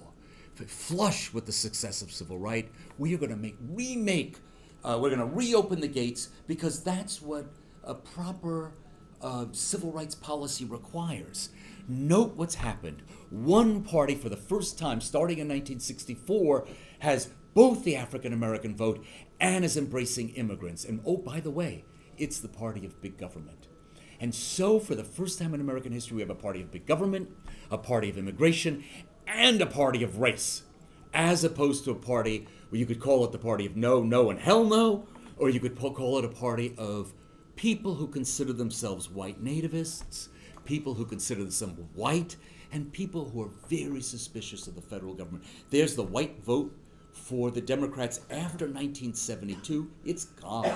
Flush with the success of civil right, we are going to make remake. Uh, we're going to reopen the gates because that's what a proper uh, civil rights policy requires. Note what's happened. One party, for the first time, starting in 1964, has both the African American vote and is embracing immigrants. And oh, by the way, it's the party of big government. And so, for the first time in American history, we have a party of big government, a party of immigration, and a party of race, as opposed to a party where you could call it the party of no, no, and hell no, or you could call it a party of people who consider themselves white nativists, people who consider themselves white, and people who are very suspicious of the federal government. There's the white vote for the Democrats after 1972. It's gone.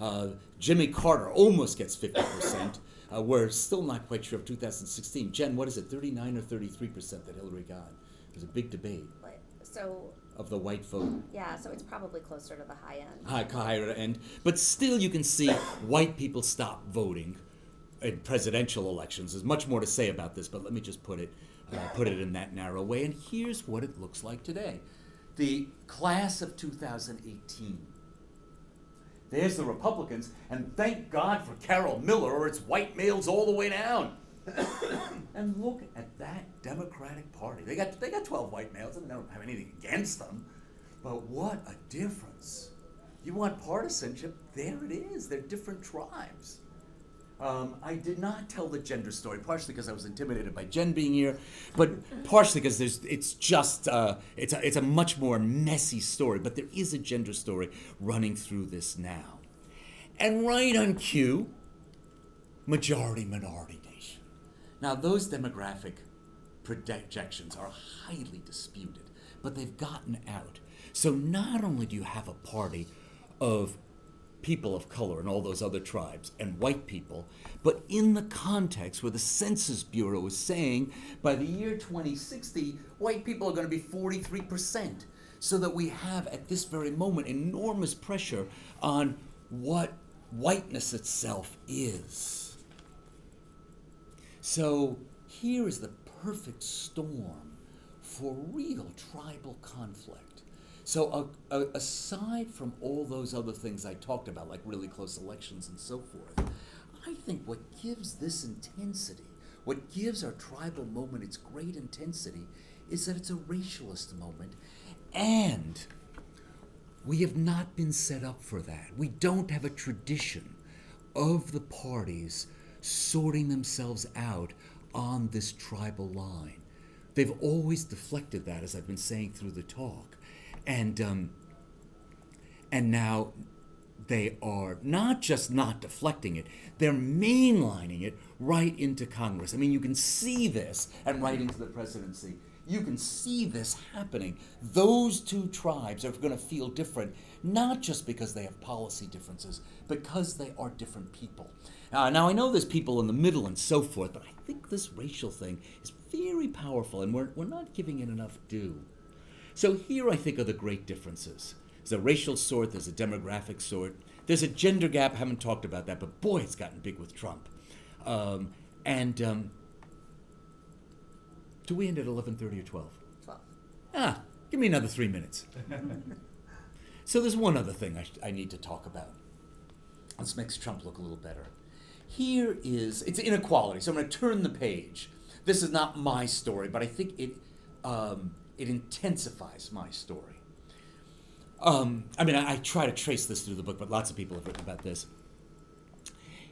Uh, Jimmy Carter almost gets 50%. Uh, we're still not quite sure of 2016. Jen, what is it, 39 or 33% that Hillary got? There's a big debate. So of the white vote. Yeah, so it's probably closer to the high end. High, higher end, but still, you can see white people stop voting in presidential elections. There's much more to say about this, but let me just put it uh, put it in that narrow way. And here's what it looks like today: the class of 2018. There's the Republicans, and thank God for Carol Miller, or it's white males all the way down. and look at that Democratic Party. They got they got 12 white males, and they don't have anything against them. But what a difference! You want partisanship? There it is. They're different tribes. Um, I did not tell the gender story, partially because I was intimidated by Jen being here, but partially because there's, it's just uh, it's, a, it's a much more messy story. But there is a gender story running through this now. And right on cue, majority minority nation. Now, those demographic projections are highly disputed, but they've gotten out. So not only do you have a party of people of color and all those other tribes and white people, but in the context where the Census Bureau is saying by the year 2060, white people are going to be 43%. So that we have at this very moment enormous pressure on what whiteness itself is. So here is the perfect storm for real tribal conflict. So, uh, uh, aside from all those other things I talked about, like really close elections and so forth, I think what gives this intensity, what gives our tribal moment its great intensity, is that it's a racialist moment. And we have not been set up for that. We don't have a tradition of the parties sorting themselves out on this tribal line. They've always deflected that, as I've been saying through the talk and um, and now they are not just not deflecting it, they're mainlining it right into Congress. I mean, you can see this and right into the presidency. You can see this happening. Those two tribes are going to feel different, not just because they have policy differences, because they are different people. Uh, now, I know there's people in the middle and so forth, but I think this racial thing is very powerful, and we're, we're not giving it enough due. So here I think are the great differences. There's a racial sort, there's a demographic sort, there's a gender gap. I haven't talked about that, but boy, it's gotten big with Trump. Um, and um, do we end at 11:30 or 12? 12. Ah, give me another three minutes. so there's one other thing I, I need to talk about. This makes Trump look a little better. Here is it's inequality. So I'm going to turn the page. This is not my story, but I think it um, it intensifies my story. Um, I mean, I, I, try to trace this through the book, but lots of people have written about this.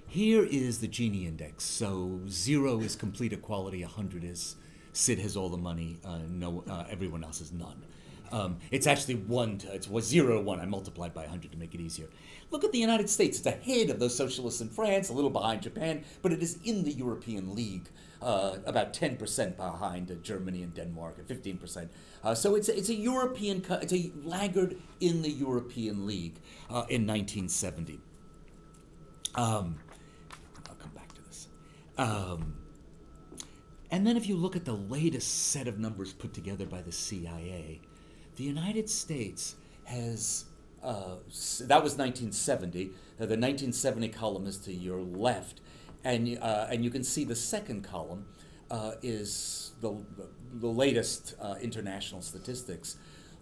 Here is the Gini index. So zero is complete equality, 100 is Sid has all the money, uh, no, uh, everyone else has none. Um, it's actually one to, it's zero one. I multiplied by 100 to make it easier. Look at the United States. It's ahead of those socialists in France, a little behind Japan, but it is in the European League, uh, about 10% behind uh, Germany and Denmark, and 15%. Uh, so it's a, it's a European, it's a laggard in the European League uh, in 1970. Um, I'll come back to this. Um, and then if you look at the latest set of numbers put together by the CIA, the United States has, uh, that was 1970. Uh, the 1970 column is to your left. And, uh, and you can see the second column uh, is the, the latest uh, international statistics.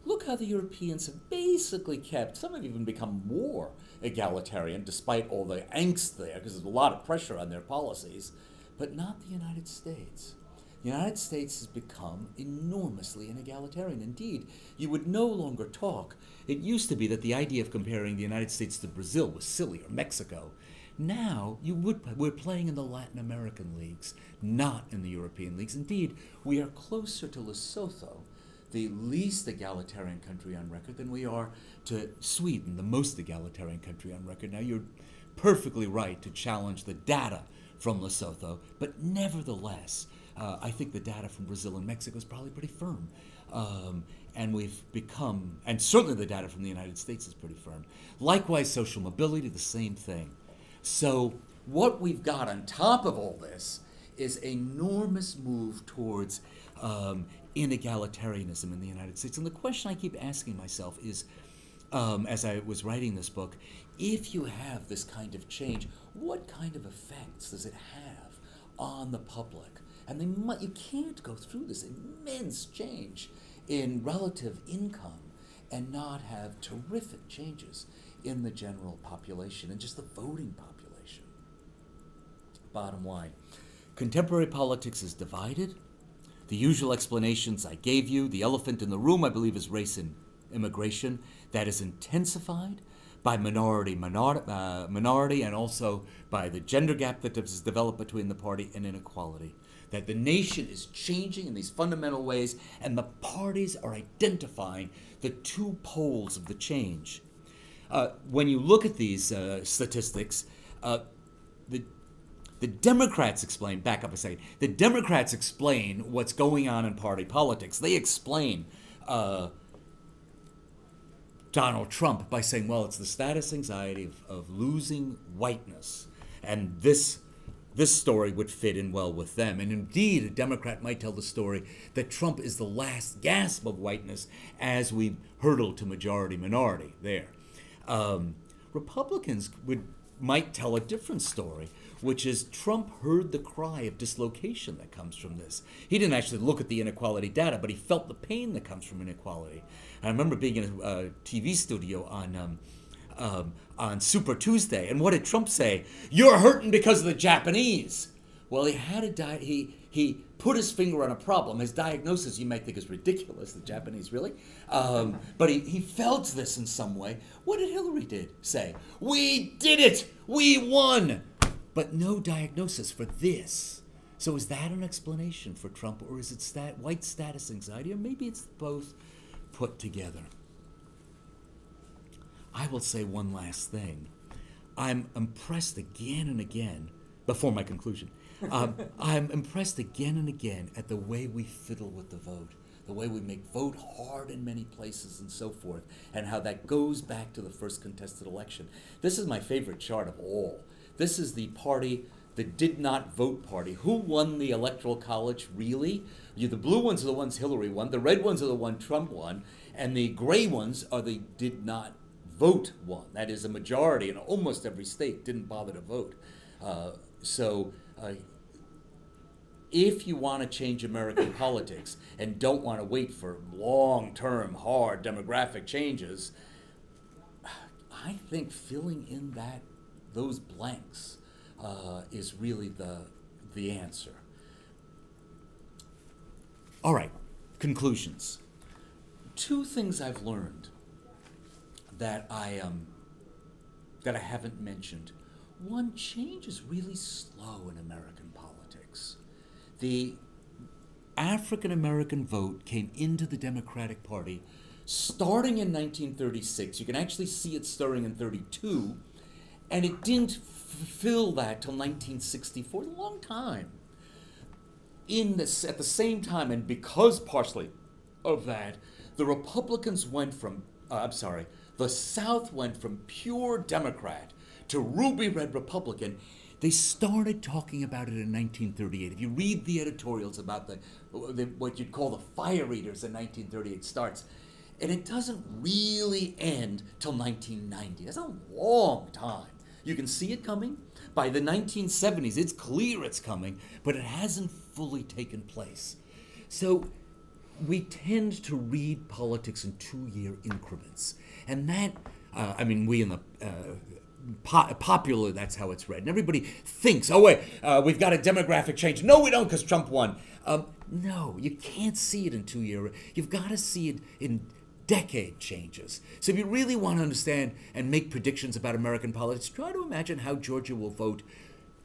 Look how the Europeans have basically kept, some have even become more egalitarian despite all the angst there, because there's a lot of pressure on their policies, but not the United States. The United States has become enormously inegalitarian. Indeed, you would no longer talk. It used to be that the idea of comparing the United States to Brazil was silly or Mexico. Now, you would, we're playing in the Latin American leagues, not in the European leagues. Indeed, we are closer to Lesotho, the least egalitarian country on record, than we are to Sweden, the most egalitarian country on record. Now, you're perfectly right to challenge the data from Lesotho, but nevertheless, uh, I think the data from Brazil and Mexico is probably pretty firm. Um, and we've become, and certainly the data from the United States is pretty firm. Likewise, social mobility, the same thing. So, what we've got on top of all this is enormous move towards um, inegalitarianism in the United States. And the question I keep asking myself is, um, as I was writing this book, if you have this kind of change, what kind of effects does it have on the public? And they you can't go through this immense change in relative income and not have terrific changes in the general population and just the voting population. Bottom line contemporary politics is divided. The usual explanations I gave you, the elephant in the room, I believe, is race and immigration. That is intensified by minority, minor, uh, minority and also by the gender gap that has developed between the party and inequality that the nation is changing in these fundamental ways, and the parties are identifying the two poles of the change. Uh, when you look at these uh, statistics, uh, the the Democrats explain, back up a second, the Democrats explain what's going on in party politics. They explain uh, Donald Trump by saying, well, it's the status anxiety of, of losing whiteness. And this this story would fit in well with them. And indeed, a Democrat might tell the story that Trump is the last gasp of whiteness as we hurtle to majority minority there. Um, Republicans would might tell a different story, which is Trump heard the cry of dislocation that comes from this. He didn't actually look at the inequality data, but he felt the pain that comes from inequality. I remember being in a, a TV studio on um, um, on Super Tuesday. And what did Trump say? You're hurting because of the Japanese. Well, he had a di- he he put his finger on a problem. His diagnosis you might think is ridiculous. The Japanese really, um, but he, he felt this in some way. What did Hillary did say? We did it. We won. But no diagnosis for this. So is that an explanation for Trump, or is it stat- white status anxiety, or maybe it's both put together? I will say one last thing. I'm impressed again and again, before my conclusion, um, I'm impressed again and again at the way we fiddle with the vote, the way we make vote hard in many places and so forth, and how that goes back to the first contested election. This is my favorite chart of all. This is the party the did not vote party. Who won the electoral college really? You, the blue ones are the ones Hillary won, the red ones are the ones Trump won, and the gray ones are the did not vote won. That is, a majority in almost every state didn't bother to vote. Uh, so, uh, if you want to change American politics and don't want to wait for long term, hard demographic changes, I think filling in that those blanks uh, is really the, the answer. All right, conclusions. Two things I've learned that I um, that I haven't mentioned. One, change is really slow in American politics. The African American vote came into the Democratic Party starting in 1936. You can actually see it stirring in 32, and it didn't fulfill that till 1964. A long time. In this, at the same time, and because partially of that, the Republicans went from, uh, I'm sorry, the South went from pure Democrat to ruby red Republican. They started talking about it in 1938. If you read the editorials about the, the what you'd call the fire eaters in 1938 starts, and it doesn't really end till 1990. That's a long time. You can see it coming. By the 1970s, it's clear it's coming, but it hasn't fully taken place. So we tend to read politics in two year increments. And that, uh, I mean, we in the uh, po- popular, that's how it's read. And everybody thinks, oh, wait, uh, we've got a demographic change. No, we don't, because Trump won. Um, no, you can't see it in two year. You've got to see it in decade changes. So if you really want to understand and make predictions about American politics, try to imagine how Georgia will vote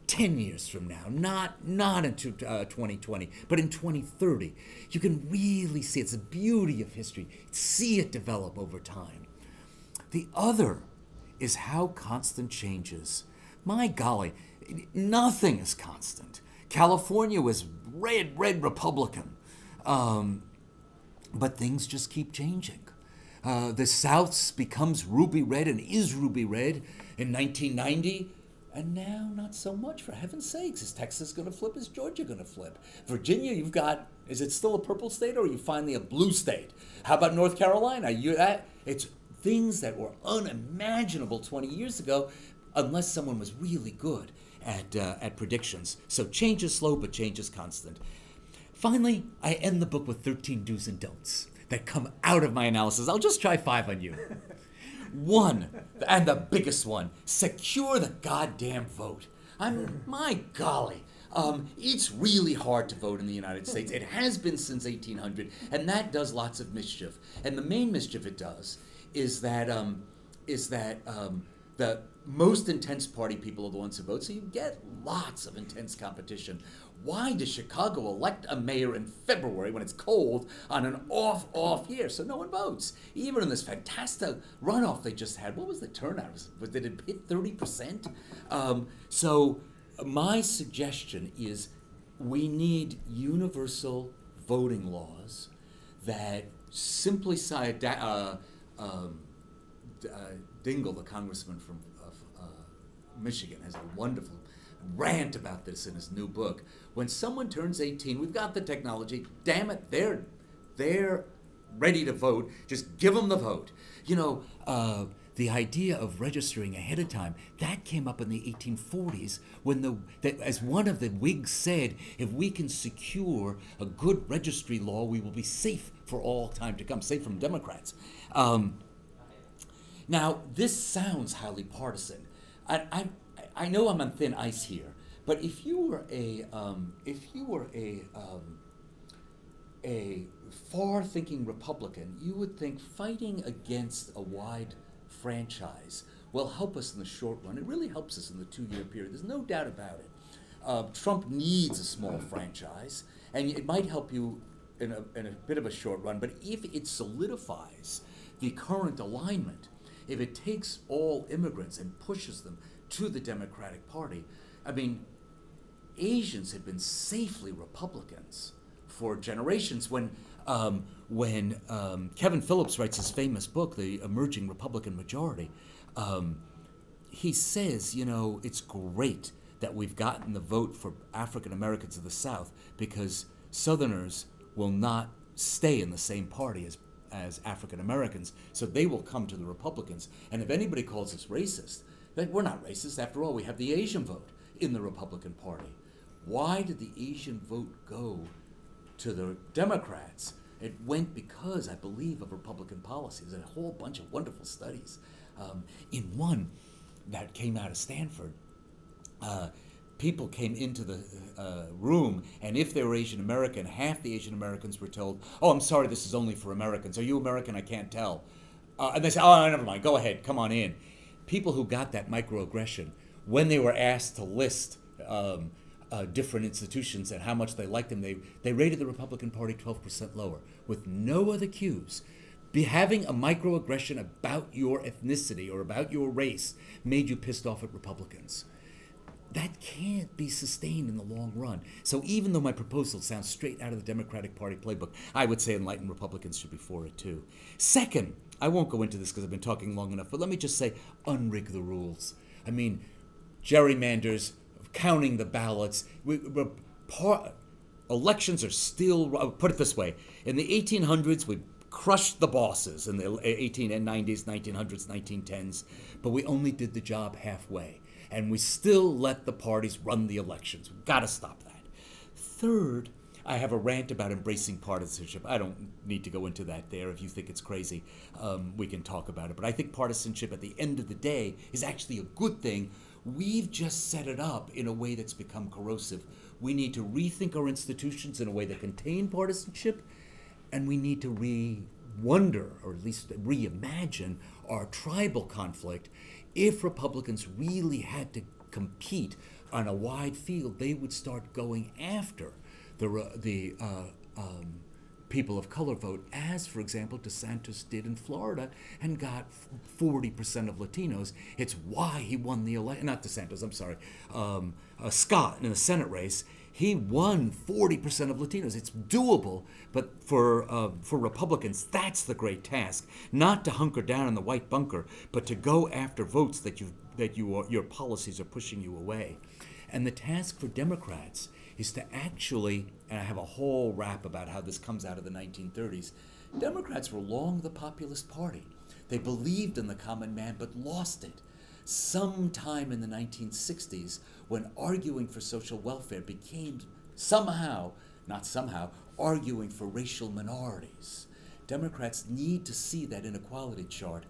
10 years from now, not, not into uh, 2020, but in 2030. You can really see it's the beauty of history. See it develop over time. The other is how constant changes. My golly, nothing is constant. California was red, red Republican. Um, but things just keep changing. Uh, the South becomes ruby red and is ruby red in 1990. And now, not so much, for heaven's sakes. Is Texas going to flip? Is Georgia going to flip? Virginia, you've got, is it still a purple state or are you finally a blue state? How about North Carolina? You, that, it's things that were unimaginable 20 years ago unless someone was really good at, uh, at predictions. So change is slow, but change is constant. Finally, I end the book with 13 do's and don'ts that come out of my analysis. I'll just try five on you. one, and the biggest one, secure the goddamn vote. I'm, my golly, um, it's really hard to vote in the United States. It has been since 1800, and that does lots of mischief. And the main mischief it does is that um, is that um, the most intense party people are the ones who vote, so you get lots of intense competition. Why does Chicago elect a mayor in February when it's cold on an off off year? So no one votes. Even in this fantastic runoff they just had, what was the turnout? Was, did it hit 30%? Um, so my suggestion is we need universal voting laws that simply uh, um, uh, Dingell, the congressman from uh, Michigan, has a wonderful rant about this in his new book. When someone turns 18, we've got the technology. Damn it, they're they're ready to vote. Just give them the vote. You know, uh, the idea of registering ahead of time that came up in the 1840s when the that, as one of the Whigs said, if we can secure a good registry law, we will be safe for all time to come, safe from Democrats. Um, now, this sounds highly partisan. I, I, I know I'm on thin ice here, but if you were a um, if you were a um, a far-thinking Republican, you would think fighting against a wide franchise will help us in the short run. It really helps us in the two-year period. There's no doubt about it. Uh, Trump needs a small franchise, and it might help you in a, in a bit of a short run. But if it solidifies the current alignment, if it takes all immigrants and pushes them to the Democratic Party. I mean, Asians had been safely Republicans for generations. When um, when um, Kevin Phillips writes his famous book, The Emerging Republican Majority, um, he says, you know, it's great that we've gotten the vote for African Americans of the South because Southerners will not stay in the same party as as African Americans, so they will come to the Republicans. And if anybody calls us racist, then we're not racist. After all, we have the Asian vote in the Republican Party. Why did the Asian vote go to the Democrats? It went because, I believe, of Republican policies. A whole bunch of wonderful studies. Um, in one that came out of Stanford, uh, people came into the uh, room, and if they were Asian American, half the Asian Americans were told, "Oh, I'm sorry, this is only for Americans. Are you American? I can't tell." Uh, and they said, "Oh, never mind. Go ahead. Come on in." People who got that microaggression, when they were asked to list um, uh, different institutions and how much they liked them, they they rated the Republican Party 12% lower, with no other cues be having a microaggression about your ethnicity or about your race made you pissed off at Republicans. That can't be sustained in the long run. So even though my proposal sounds straight out of the Democratic Party playbook, I would say enlightened Republicans should be for it too. Second, I won't go into this because I've been talking long enough, but let me just say unrig the rules. I mean, gerrymanders, counting the ballots. We, par, elections are still, uh, put it this way, in the 1800s, we crushed the bosses in the 1890s, 1900s, 1910s, but we only did the job halfway. And we still let the parties run the elections. We've got to stop that. Third, I have a rant about embracing partisanship. I don't need to go into that there. If you think it's crazy, um, we can talk about it. But I think partisanship at the end of the day is actually a good thing. We've just set it up in a way that's become corrosive. We need to rethink our institutions in a way that contain partisanship, and we need to re wonder, or at least reimagine, our tribal conflict. If Republicans really had to compete on a wide field, they would start going after the, the uh, um, people of color vote, as, for example, DeSantis did in Florida and got 40% of Latinos. It's why he won the election. Not DeSantis, I'm sorry. Um, uh, Scott in the Senate race. He won 40% of Latinos. It's doable, but for, uh, for Republicans, that's the great task. Not to hunker down in the white bunker, but to go after votes that, you that you are, your policies are pushing you away. And the task for Democrats is to actually, and I have a whole rap about how this comes out of the 1930s, Democrats were long the populist party. They believed in the common man but lost it. Sometime in the 1960s, when arguing for social welfare became somehow, not somehow, arguing for racial minorities. Democrats need to see that inequality chart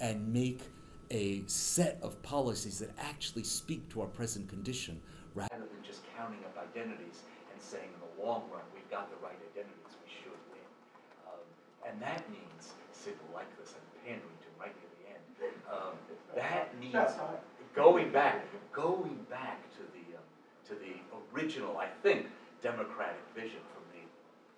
and make a set of policies that actually speak to our present condition rather than just counting up identities and saying in the long run we've got the right identities, we should win. Um, and that means, civil will like this, I'm pandering to right near the end. Um, that means going back, going back to the, um, to the original, I think, democratic vision from the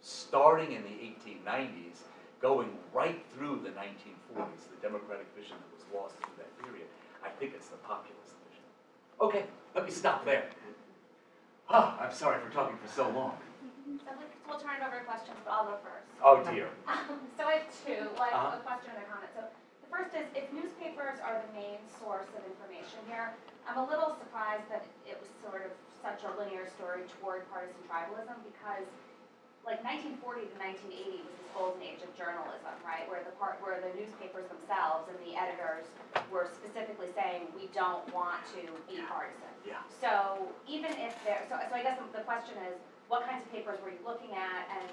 starting in the 1890s, going right through the 1940s, the democratic vision that was lost through that period. I think it's the populist vision. Okay, let me stop there. Ah, I'm sorry for talking for so long. So we'll turn it over to questions, but I'll go first. Oh dear. Um, so I have two, like Uh-huh. a question and a comment. So the first is, if newspapers are the main source of information here, I'm a little surprised that it was sort of such a linear story toward partisan tribalism because like 1940 to 1980 was this golden age of journalism, right? Where the part where the newspapers themselves and the editors were specifically saying we don't want to be partisan. Yeah. So even if there, so, so I guess the question is, what kinds of papers were you looking at and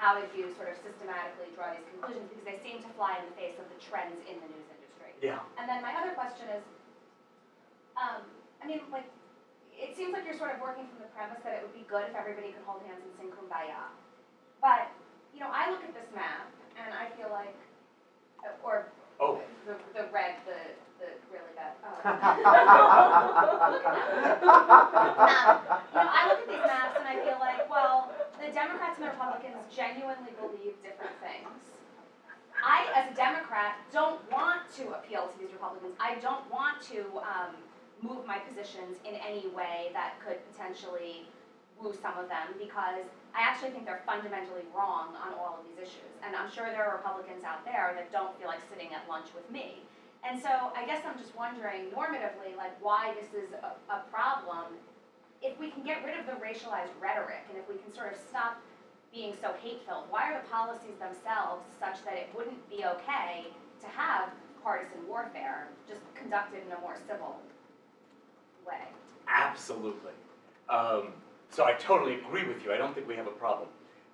how did you sort of systematically draw these conclusions? Because they seem to fly in the face of the trends in the news industry. Yeah. And then my other question is, um, I mean, like, it seems like you're sort of working from the premise that it would be good if everybody could hold hands and sing kumbaya. But, you know, I look at this map and I feel like, uh, or Oh. the, the red, the, the really bad. Oh. Um, you know, I look at these maps and I feel like, well, the Democrats and the Republicans genuinely believe different things. I, as a Democrat, don't want to appeal to these Republicans. I don't want to um, move my positions in any way that could potentially woo some of them because I actually think they're fundamentally wrong on all of these issues. And I'm sure there are Republicans out there that don't feel like sitting at lunch with me. And so I guess I'm just wondering normatively, like why this is a, a problem. If we can get rid of the racialized rhetoric and if we can sort of stop being so hate-filled, why are the policies themselves such that it wouldn't be okay to have partisan warfare just conducted in a more civil way? Absolutely. Um, so I totally agree with you. I don't think we have a problem.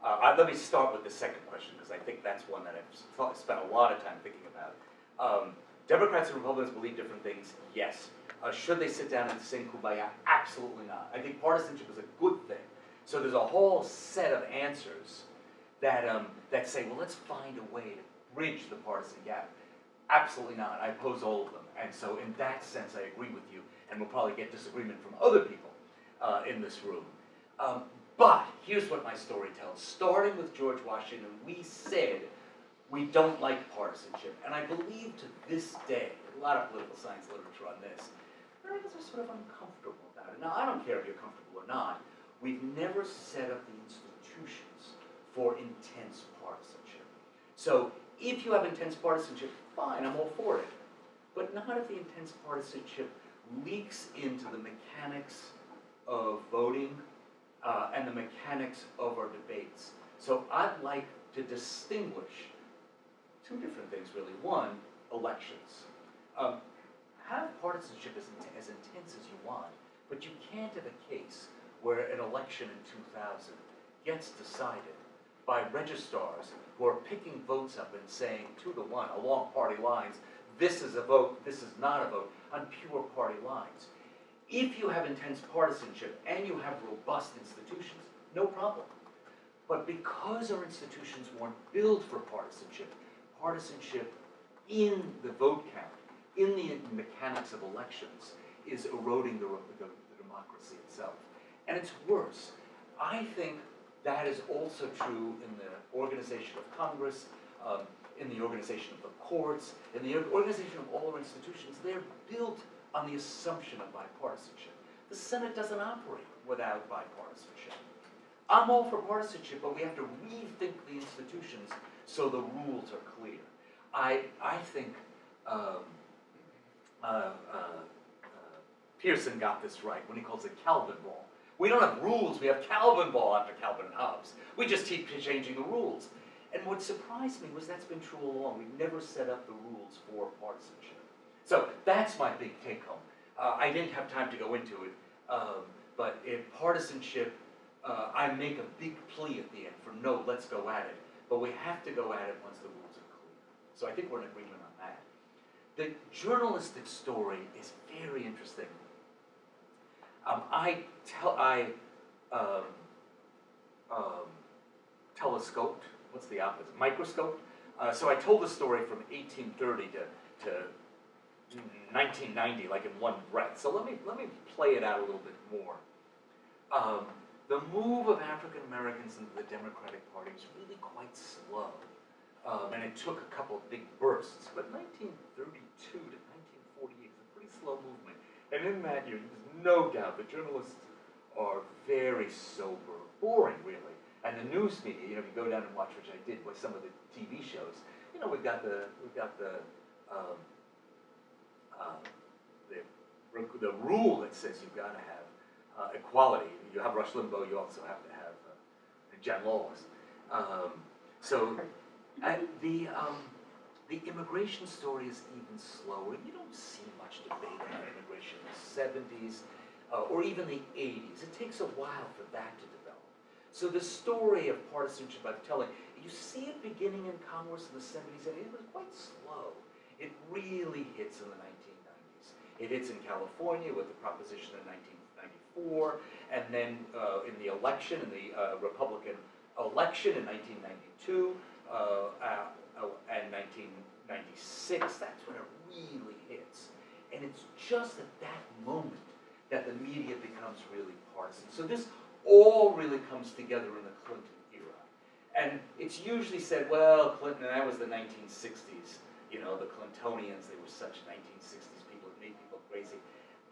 Uh, I, let me start with the second question because I think that's one that I've thought, spent a lot of time thinking about. Um, Democrats and Republicans believe different things. Yes. Uh, should they sit down and sing kumbaya? Absolutely not. I think partisanship is a good thing. So there's a whole set of answers that um, that say, well, let's find a way to bridge the partisan gap. Absolutely not. I oppose all of them. And so in that sense, I agree with you. And we'll probably get disagreement from other people uh, in this room. Um, but here's what my story tells. Starting with George Washington, we said we don't like partisanship. And I believe to this day, a lot of political science literature on this, Americans are sort of uncomfortable about it. Now, I don't care if you're comfortable or not. We've never set up the institutions for intense partisanship. So if you have intense partisanship, fine, I'm all for it. But not if the intense partisanship leaks into the mechanics of voting uh, and the mechanics of our debates. So I'd like to distinguish two different things, really. One, elections. Um, have partisanship as, as intense as you want, but you can't have a case where an election in 2000 gets decided by registrars who are picking votes up and saying two to one along party lines, this is a vote, this is not a vote, on pure party lines. If you have intense partisanship and you have robust institutions, no problem. But because our institutions weren't built for partisanship, partisanship in the vote count, in the mechanics of elections, is eroding the, the, the democracy itself. And it's worse. I think that is also true in the organization of Congress, um, in the organization of the courts, in the organization of all our institutions. They're built on the assumption of bipartisanship. The Senate doesn't operate without bipartisanship. I'm all for partisanship, but we have to rethink the institutions so the rules are clear. I, I think um, uh, uh, uh, Pearson got this right when he calls it Calvin ball. We don't have rules, we have Calvin ball after Calvin and Hobbes. We just keep changing the rules. And what surprised me was that's been true all along. We've never set up the rules for partisanship. So that's my big take home. Uh, I didn't have time to go into it, um, but in partisanship, uh, I make a big plea at the end for no, let's go at it. But we have to go at it once the rules are clear. So I think we're in agreement. The journalistic story is very interesting. Um, I tell I um, um, telescoped. What's the opposite? Microscope. Uh, so I told the story from 1830 to, to 1990, like in one breath. So let me let me play it out a little bit more. Um, the move of African Americans into the Democratic Party was really quite slow, um, and it took a couple of big bursts. But 1932 to 1948 is a pretty slow movement, and in that year, there's no doubt the journalists are very sober, boring really, and the news media. You know, if you go down and watch, which I did with some of the TV shows, you know, we've got the we've got the um, um, the, the rule that says you've got to have uh, equality. You have Rush Limbaugh, you also have to have uh, Jen Lawless. Um, so uh, the, um, the immigration story is even slower. You don't see much debate about immigration in the 70s uh, or even the 80s. It takes a while for that to develop. So the story of partisanship I'm telling, you see it beginning in Congress in the 70s, and it was quite slow. It really hits in the 1990s. It hits in California with the proposition in 1994, and then uh, in the election, in the uh, Republican election in 1992 uh, uh, and 1996, that's when it really hits. And it's just at that moment that the media becomes really partisan. So this all really comes together in the Clinton era. And it's usually said, well, Clinton, and that was the 1960s you know, the Clintonians, they were such 1960s people, it made people crazy.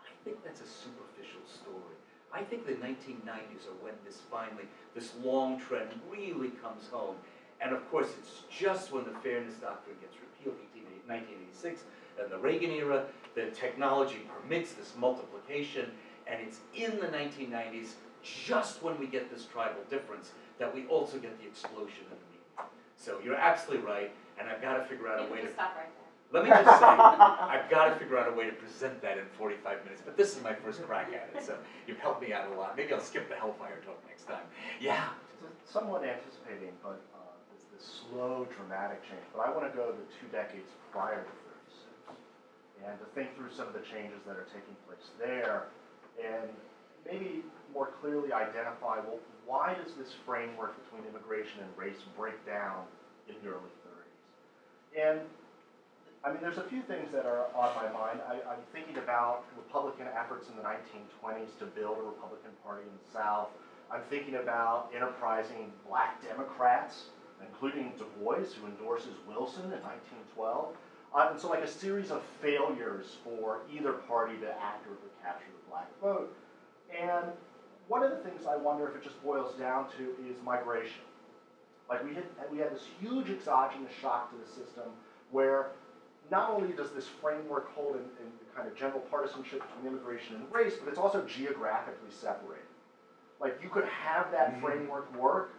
I think that's a superficial story. I think the 1990s are when this finally, this long trend really comes home. And of course, it's just when the Fairness Doctrine gets repealed, in 1986, and the Reagan era, the technology permits this multiplication, and it's in the 1990s, just when we get this tribal difference, that we also get the explosion in the media. So you're absolutely right and I've got to figure out a way to. stop right there. Let me just say, I've got to figure out a way to present that in 45 minutes. But this is my first crack at it, so you've helped me out a lot. Maybe I'll skip the Hellfire talk next time. Yeah. Somewhat anticipating, but this, this slow, dramatic change. But I want to go to the two decades prior to 36 and to think through some of the changes that are taking place there and maybe more clearly identify well, why does this framework between immigration and race break down in the early 30s? and I mean, there's a few things that are on my mind. I, am thinking about Republican efforts in the 1920s to build a Republican Party in the South. I'm thinking about enterprising black Democrats including Du Bois, who endorses Wilson in 1912. Uh, and so, like a series of failures for either party to accurately capture the black vote. And one of the things I wonder if it just boils down to is migration. Like we had, we had this huge exogenous shock to the system where not only does this framework hold in, in the kind of general partisanship between immigration and race, but it's also geographically separated. Like you could have that Mhm. framework work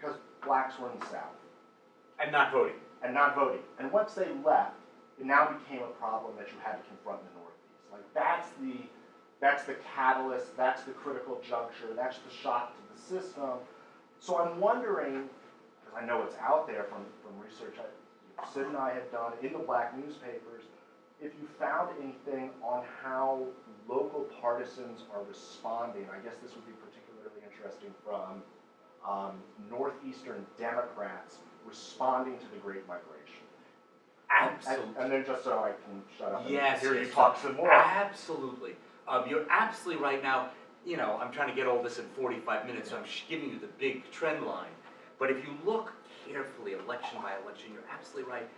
because blacks were in the South And not voting. and not voting. And once they left, it now became a problem that you had to confront in the Northeast. Like that's the that's the catalyst, that's the critical juncture, that's the shock to the system. So I'm wondering, because I know it's out there from, from research I, Sid and I have done in the black newspapers, if you found anything on how local partisans are responding, I guess this would be particularly interesting from um, Northeastern Democrats responding to the Great Migration. And, Absolutely. and then just so I can shut up and Yes, hear yes, you talk some more. Absolutely. Um, you're absolutely right. Now, you know, I'm trying to get all this in 45 minutes, so I'm giving you the big trend line. But if you look carefully, election by election, you're absolutely right.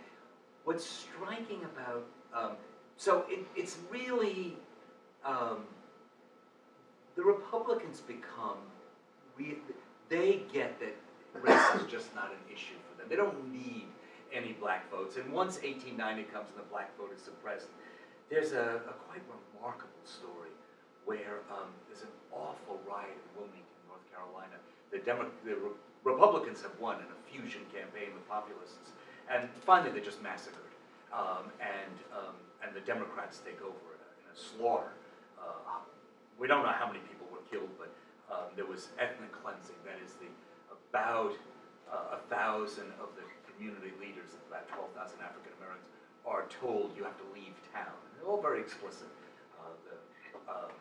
What's striking about, um, so it, it's really, um, the Republicans become, re- they get that race is just not an issue for them. They don't need any black votes. And once 1890 comes and the black vote is suppressed, there's a, a quite remarkable story where um, there's an awful riot in Wilmington, North Carolina. The, Demo- the Re- Republicans have won in a fusion campaign with populists, and finally they're just massacred. Um, and, um, and the Democrats take over in a, in a slaughter. Uh, we don't know how many people were killed, but um, there was ethnic cleansing. That is, the about uh, a thousand of the community leaders, about 12,000 African Americans, are told you have to leave town. And they're all very explicit. Uh, the, um,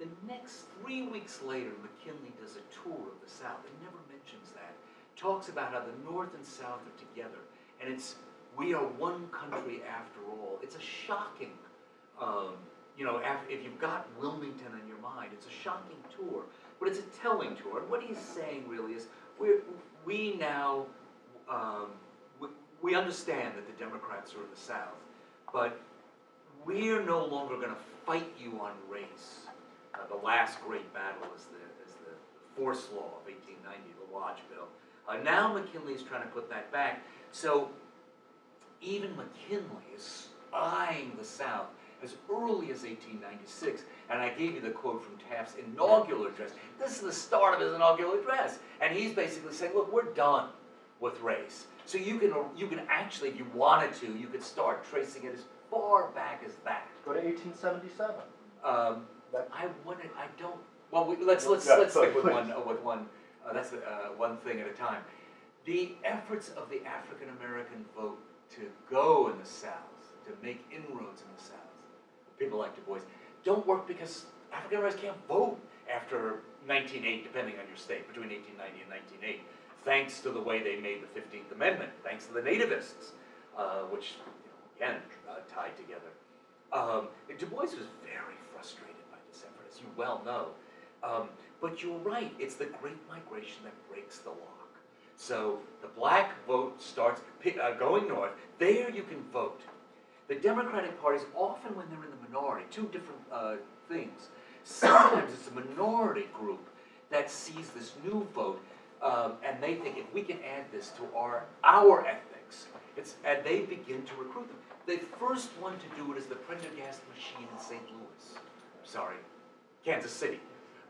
the next three weeks later, McKinley does a tour of the South. It never mentions that. Talks about how the North and South are together, and it's we are one country after all. It's a shocking, um, you know, if you've got Wilmington in your mind, it's a shocking tour, but it's a telling tour. And what he's saying really is we we now um, we, we understand that the Democrats are in the South, but we're no longer going to fight you on race. Uh, the last great battle is the, is the Force Law of 1890, the Lodge Bill. Uh, now McKinley is trying to put that back. So even McKinley is eyeing the South as early as 1896. And I gave you the quote from Taft's inaugural address. This is the start of his inaugural address. And he's basically saying, look, we're done with race. So you can, you can actually, if you wanted to, you could start tracing it as far back as that. Go to 1877. Um, I wanted, I don't, well, we, let's, let's, Yeah, let's sorry, stick with please. one, uh, with one, uh, that's, uh, one thing at a time. The efforts of the African American vote to go in the South, to make inroads in the South, people Du Bois, don't work because African Americans can't vote after 1908, depending on your state, between 1890 and 1908, thanks to the way they made the 15th Amendment, thanks to the nativists, uh, which, you know, again, uh, tied together. Um, Du Bois was very frustrated by this effort, as you well know. Um, but you're right, it's the Great Migration that breaks the lock. So the black vote starts uh, going north. There you can vote. The Democratic parties, often when they're in the minority, two different uh, things. Sometimes it's a minority group that sees this new vote, um, and they think if we can add this to our our ethics, it's and they begin to recruit them. The first one to do it is the Pendergast machine in St. Louis. Sorry, Kansas City.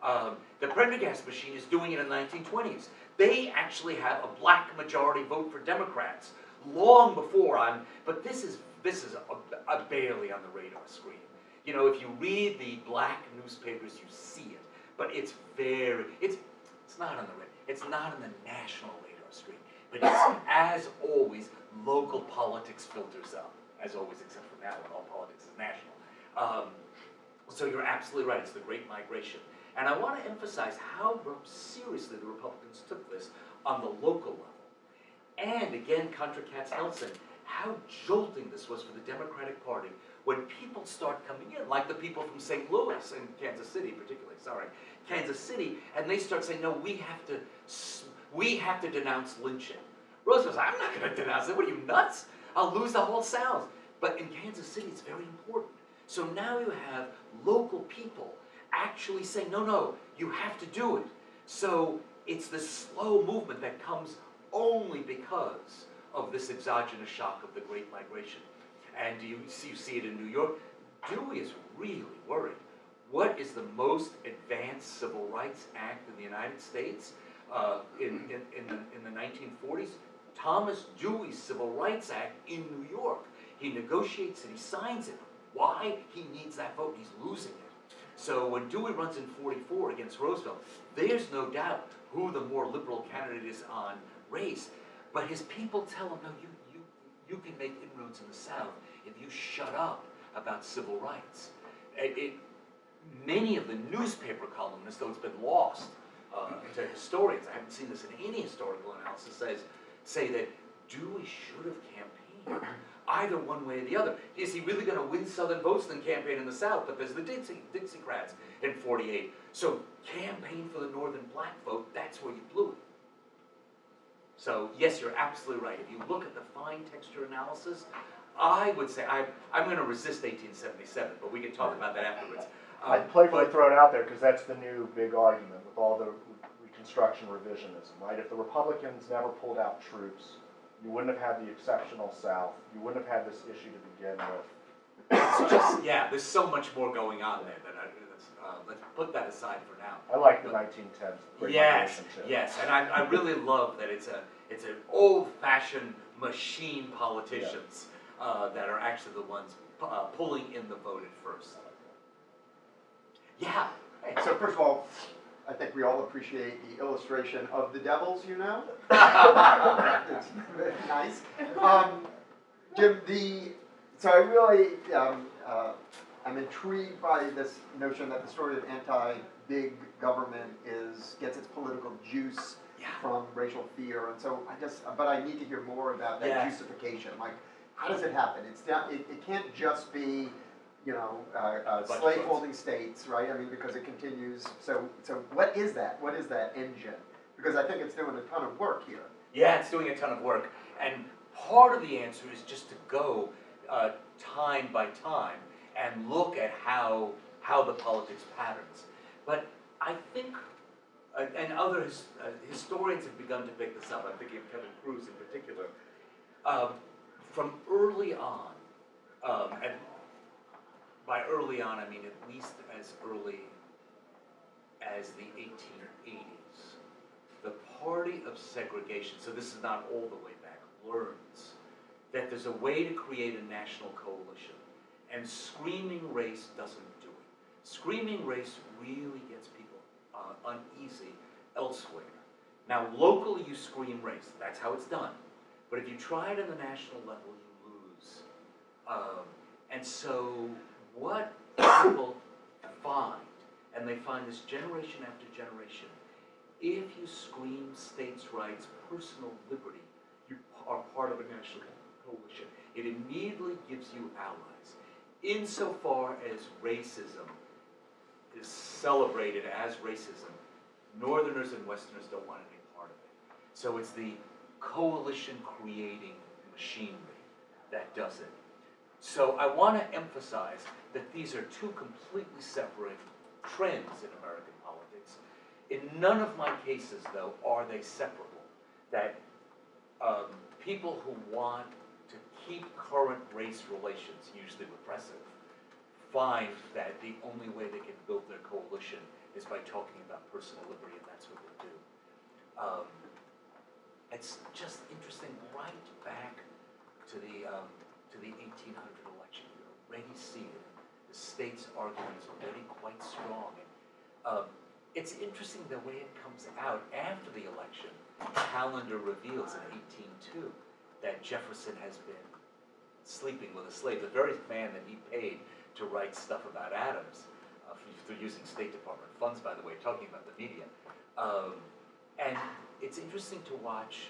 Um, the Pendergast machine is doing it in the 1920s. They actually have a black majority vote for Democrats long before I'm. But this is this is a, a barely on the radar screen. You know, if you read the black newspapers, you see it. But it's very it's it's not on the ra- it's not on the national radar screen. But it's as always local politics filters up. As always, except for now when all politics is national. Um, so you're absolutely right. It's the Great Migration. And I want to emphasize how seriously the Republicans took this on the local level. And again, contra Katznelson, how jolting this was for the Democratic Party when people start coming in, like the people from St. Louis and Kansas City, particularly, sorry, Kansas City, and they start saying, no, we have to, we have to denounce lynching. Roosevelt's like, I'm not gonna denounce it, what are you nuts? I'll lose the whole South. But in Kansas City, it's very important. So now you have local people actually saying, no, no, you have to do it. So it's this slow movement that comes only because of this exogenous shock of the Great Migration. And you see, you see it in New York. Dewey is really worried. What is the most advanced civil rights act in the United States uh, in, in, in, the, in the 1940s? Thomas Dewey's Civil Rights Act in New York. He negotiates it, he signs it. Why? He needs that vote, he's losing it. So when Dewey runs in 44 against Roosevelt, there's no doubt who the more liberal candidate is on race. But his people tell him, no, you, you, you can make inroads in the South if you shut up about civil rights. It, it, many of the newspaper columnists, though it's been lost uh, to historians, I haven't seen this in any historical analysis, says, say that Dewey should have campaigned either one way or the other. Is he really going to win Southern votes than campaign in the South? But there's the Dixie, Dixiecrats in 48. So campaign for the Northern black vote, that's where you blew it. So yes, you're absolutely right. If you look at the fine texture analysis, I would say, I, I'm going to resist 1877, but we can talk about that afterwards. Um, I'd playfully but- throw it out there because that's the new big argument with all the Reconstruction revisionism, right? If the Republicans never pulled out troops, you wouldn't have had the exceptional South. You wouldn't have had this issue to begin with. It's just, yeah, there's so much more going on there that I, let's, uh, let's put that aside for now. I like the 1910s Great Yes, yes, and I, I really love that it's a, it's an old-fashioned machine politicians, uh, that are actually the ones, uh, pulling in the vote at first. Yeah, Hey, So first of all, I think we all appreciate the illustration of the devils, you know? It's nice. Um, Jim, the, so I really, um, uh, I'm intrigued by this notion that the story of anti-big government is, gets its political juice yeah. from racial fear, and so I just, but I need to hear more about that Yeah. juicefication, like, how does it happen? It's not, it, it can't just be, you know, uh, uh, Bunch of slave-holding states, right? I mean, because it continues, so, so what is that? What is that engine? Because I think it's doing a ton of work here. Yeah, it's doing a ton of work, and part of the answer is just to go uh, time by time and look at how how the politics patterns. But I think, uh, and other his, uh, historians have begun to pick this up. I'm thinking of Kevin Kruse in particular. Um, from early on, um, and by early on I mean at least as early as the 1880s, the party of segregation, so this is not all the way back, learns that there's a way to create a national coalition. And screaming race doesn't do it. Screaming race really gets people uh, uneasy elsewhere. Now, locally, you scream race. That's how it's done. But if you try it on the national level, you lose. Um, and so, what people find, and they find this generation after generation, if you scream states' rights, personal liberty, you are part of a national coalition. It immediately gives you allies. Insofar as racism is celebrated as racism, Northerners and Westerners don't want any part of it. So it's the coalition creating machinery that does it. So I want to emphasize that these are two completely separate trends in American politics. In none of my cases, though, are they separable. That um, people who want to keep current race relations, usually repressive, find that the only way they can build their coalition is by talking about personal liberty, and that's what they do. Um, it's just interesting, right back to the, um, to the 1800 election, you already see it. The state's argument is already quite strong. And, um, it's interesting the way it comes out after the election. Callender reveals in 1802 that Jefferson has been sleeping with a slave, the very man that he paid to write stuff about Adams, uh, through using State Department funds, by the way, talking about the media. Um, and it's interesting to watch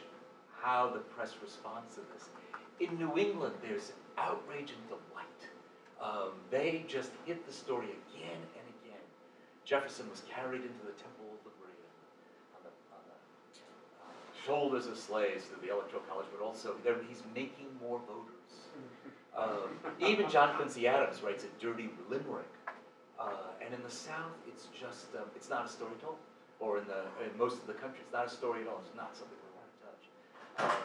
how the press responds to this. In New England, there's outrage and delight. Um, they just hit the story again and again. Jefferson was carried into the Temple of Liberty on the, on the uh, shoulders of slaves to the electoral college, but also he's making more voters. Um, even John Quincy Adams writes a dirty limerick, uh, and in the South, it's just um, it's not a story told, or in the in most of the country, it's not a story at all. It's not something we want to touch. Um,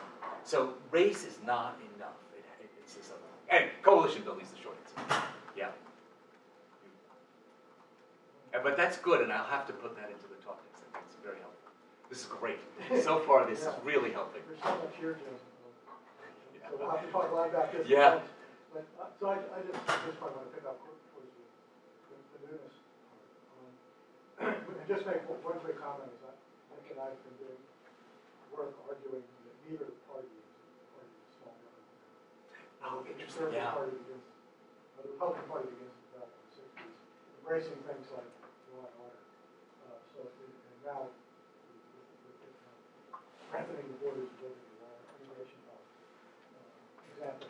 so race is not enough. It, it, it's this other. thing. Anyway, coalition building is the short answer. Yeah. Uh, But that's good, and I'll have to put that into the talk next time. It's very helpful. This is great. So far, this is really helping. There's so much here, Jim. So we'll have to talk a lot about this. Yeah. But, uh, so I, I just, just want to pick up was the, the- the newness. part. Um, And just make one one quick comment, is that Nick and I have been doing work arguing that neither party is a party of small government. Oh, The interesting, Conservative yeah. Party against, uh, the Republican Party against begins back in the sixties, embracing things like law and order. Uh, so, it- and now, with- with- with, uh, strengthening the borders, building the wall, immigration policy. uh, Example.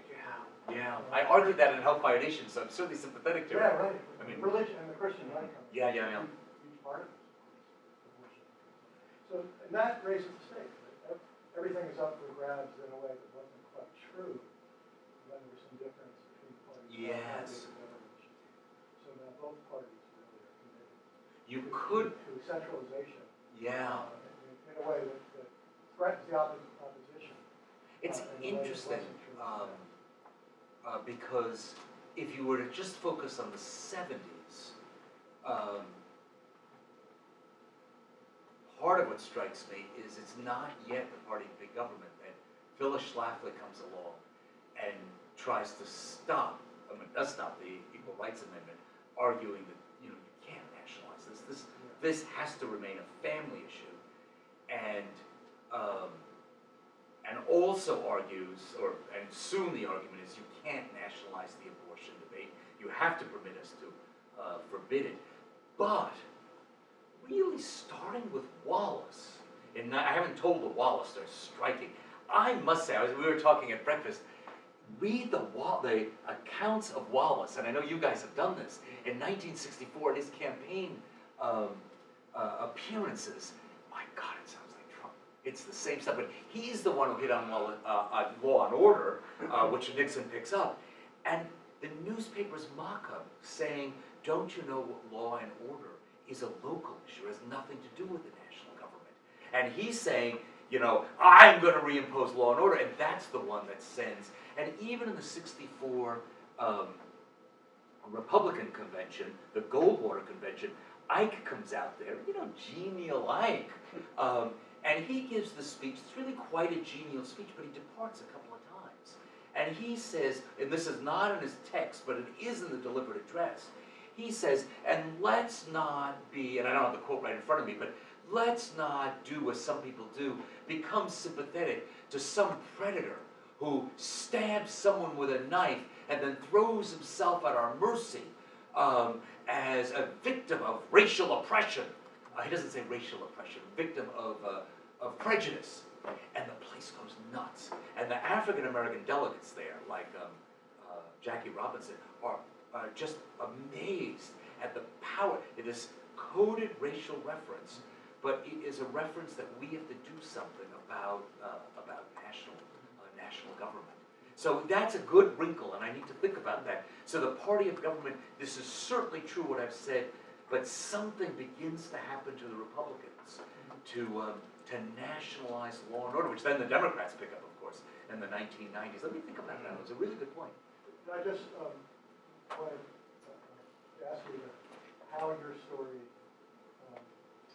Yeah, I argued that in Hellfire Nation, so I'm certainly sympathetic to it. Yeah, right. I mean- Religion and the Christian right. Yeah, yeah, yeah. Part of this. abortion. So, and that raises the stakes. Everything is up for grabs in a way that wasn't quite true when there was some difference between parties. Yes. they did government. So now both parties really are committed. You to- could, To centralization. yeah. uh, In in a way that, that threatens the oppo- opposition. It's uh, in a way that interesting, um, uh, because if you were to just focus on the seventies, um, part of what strikes me is it's not yet the party of big government that Phyllis Schlafly comes along and tries to stop, I mean, does stop the Equal Rights Amendment, arguing that, you know, you can't nationalize this, this, this has to remain a family issue. And, um, and also argues, or, and soon the argument is you can't nationalize the abortion debate. You have to permit us to uh, forbid it. But really starting with Wallace, and I haven't told the Wallace they're striking. I must say, I was, we were talking at breakfast. Read the the accounts of Wallace, and I know you guys have done this in 1964 in his campaign um, uh, appearances. My God, it sounds like Trump. It's the same stuff, but he's the one who hit on uh, Law and Order, uh, which Nixon picks up, and the newspapers mock him, saying, "Don't you know what Law and Order is a local issue? It has nothing to do with the national government." And he's saying, you know, I'm going to reimpose law and order, and that's the one that sends. And even in the '64 um, Republican convention, the Goldwater convention, Ike comes out there, you know, genial Ike, um, and he gives the speech. It's really quite a genial speech, but he departs a couple of times. And he says, and this is not in his text, but it is in the deliberate address. He says, and let's not be, and I don't have the quote right in front of me, but let's not do as some people do, become sympathetic to some predator who stabs someone with a knife and then throws himself at our mercy um, as a victim of racial oppression. Uh, he doesn't say racial oppression, victim of, uh, of prejudice. And the place goes nuts. And the African American delegates there, like um, uh, Jackie Robinson, are, are just amazed at the power. It is coded racial reference, but it is a reference that we have to do something about, uh, about national, uh, national government. So that's a good wrinkle, and I need to think about that. So the party of government, this is certainly true what I've said, but something begins to happen to the Republicans to, um, to nationalize law and order, which then the Democrats pick up, of course, in the 1990s. Let me think about that. It was a really good point. I just um, wanted uh, to ask you how your story um, is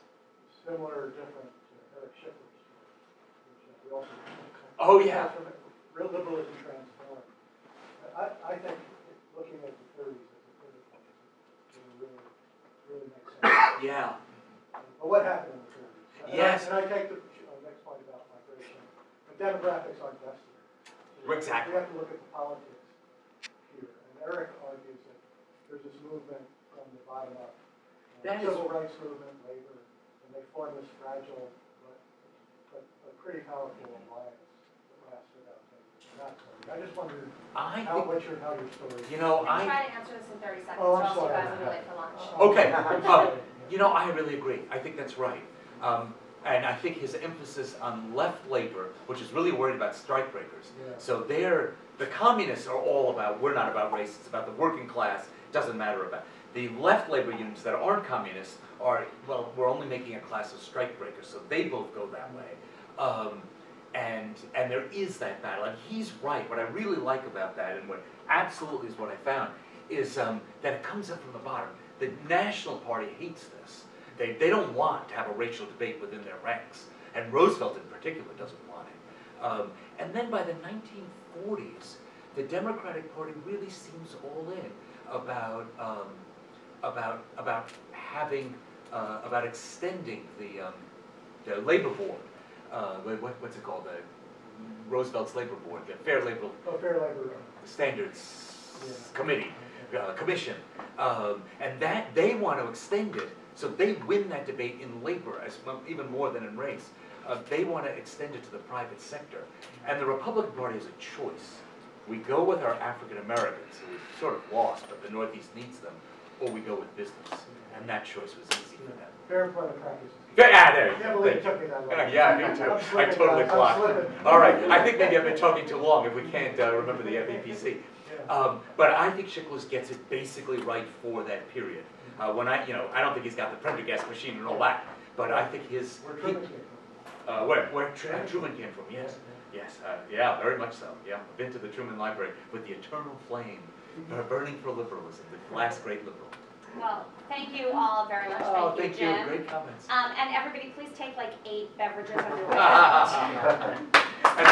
similar or different to Eric Schickler's story, which uh, we also. Oh, yeah. Real liberalism transformed. I, I think looking at the thirties as a pivot point really, really makes sense. Yeah. But what happened in the thirties? Yes. And I take the uh, next point about migration, but demographics aren't best here. Exactly. We have to look at the politics and Eric argues that there's this movement from the bottom up. uh, That is- Civil rights movement, labor, and they form this fragile, but, but, but pretty powerful alliance that lasts without taking. Not so. I just wondered I how, think, what's your, how your story. you know, I'll I. try to answer this in thirty seconds, Oh, or I'm else you sorry. guys will be late for lunch. Okay, uh. You know, I really agree. I think that's right. Um, And I think his emphasis on left labor, which is really worried about strikebreakers. Yeah. So they're, the communists are all about, we're not about race, it's about the working class, doesn't matter about. The left labor unions that aren't communists are, well, we're only making a class of strikebreakers, so they both go that way. Um, and, and there is that battle, and he's right. What I really like about that, and what absolutely is what I found, is um, that it comes up from the bottom. The National Party hates this. They, they don't want to have a racial debate within their ranks, and Roosevelt in particular doesn't want it. Um, and then by the 1940s, the Democratic Party really seems all in about, um, about, about having, uh, about extending the, um, the labor board. Uh, what- what's it called? The Roosevelt's labor board, the Fair Labor Oh, fair labor. Standards Yeah. Committee, uh, Commission. Um, and that, they want to extend it, so they win that debate in labor as well, even more than in race. Uh, they want to extend it to the private sector. And the Republican Party has a choice. We go with our African Americans, who we've sort of lost, but the Northeast needs them, or we go with business. And that choice was easy for them. Fair employment practices. Yeah, ah, there I you can't go. believe you. took me that long. Yeah, me too. I totally. Clocked. All right, I think maybe I've been talking too long if we can't uh, remember the FEPC. Um, but I think Schickler gets it basically right for that period. Uh, when I, you know, I don't think he's got the Pendergast machine and all that, but I think his, he- Truman came from. Uh, where where Tr- Truman came from? Yes, yes, uh, yeah, very much so. Yeah, I've been to the Truman Library with the eternal flame, burning for liberalism, the last great liberal. Well, thank you all very much. Thank oh, thank you, Jim. Great comments. Um, and everybody, please take like eight beverages on your way out. Thank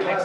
you.